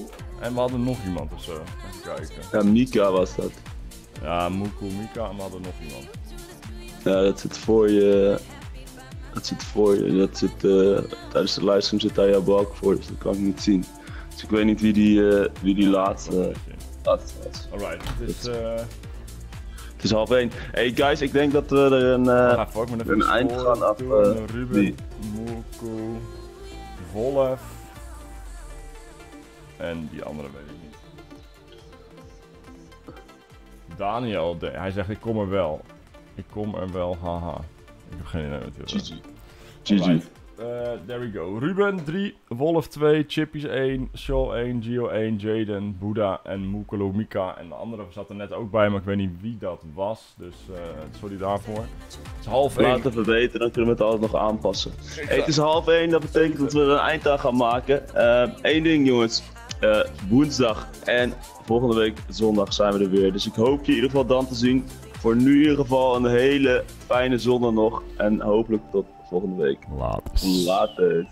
en we hadden nog iemand of zo. Even kijken. Ja, Mika was dat. Ja, Muku, Mika en we hadden nog iemand. Ja, dat zit voor je. Dat zit voor je. Dat zit, eh, tijdens de livestream zit daar jouw balk voor, dus dat kan ik niet zien. Dus ik weet niet wie die, eh, wie die laatste. Laat het vast. Alright, het is... eh Het is half één. Hey guys, ik denk dat we er een... eh, fuck met een eind gaan af, eh, Ruben, die. Moeko, Wolf. En die andere weet ik niet. Daniel, hij zegt ik kom er wel. Ik kom er wel, haha. Ik heb geen idee natuurlijk. GG. GG. Eh, there we go. Ruben 3, Wolf 2, Chippies 1, Shaw 1, Gio 1, Jaden, Buddha en Mukolo Mika. En de andere zat er net ook bij, maar ik weet niet wie dat was. Dus eh, sorry daarvoor. Het is half 1. Laat even weten, dan kunnen we het altijd nog aanpassen. Hey, het is half één, dat betekent dat we er een eind aan gaan maken. Eén ding jongens, Eh, woensdag en volgende week zondag zijn we er weer. Dus ik hoop je in ieder geval dan te zien. Voor nu in ieder geval een hele fijne zondag nog. En hopelijk tot volgende week. Laat. Later.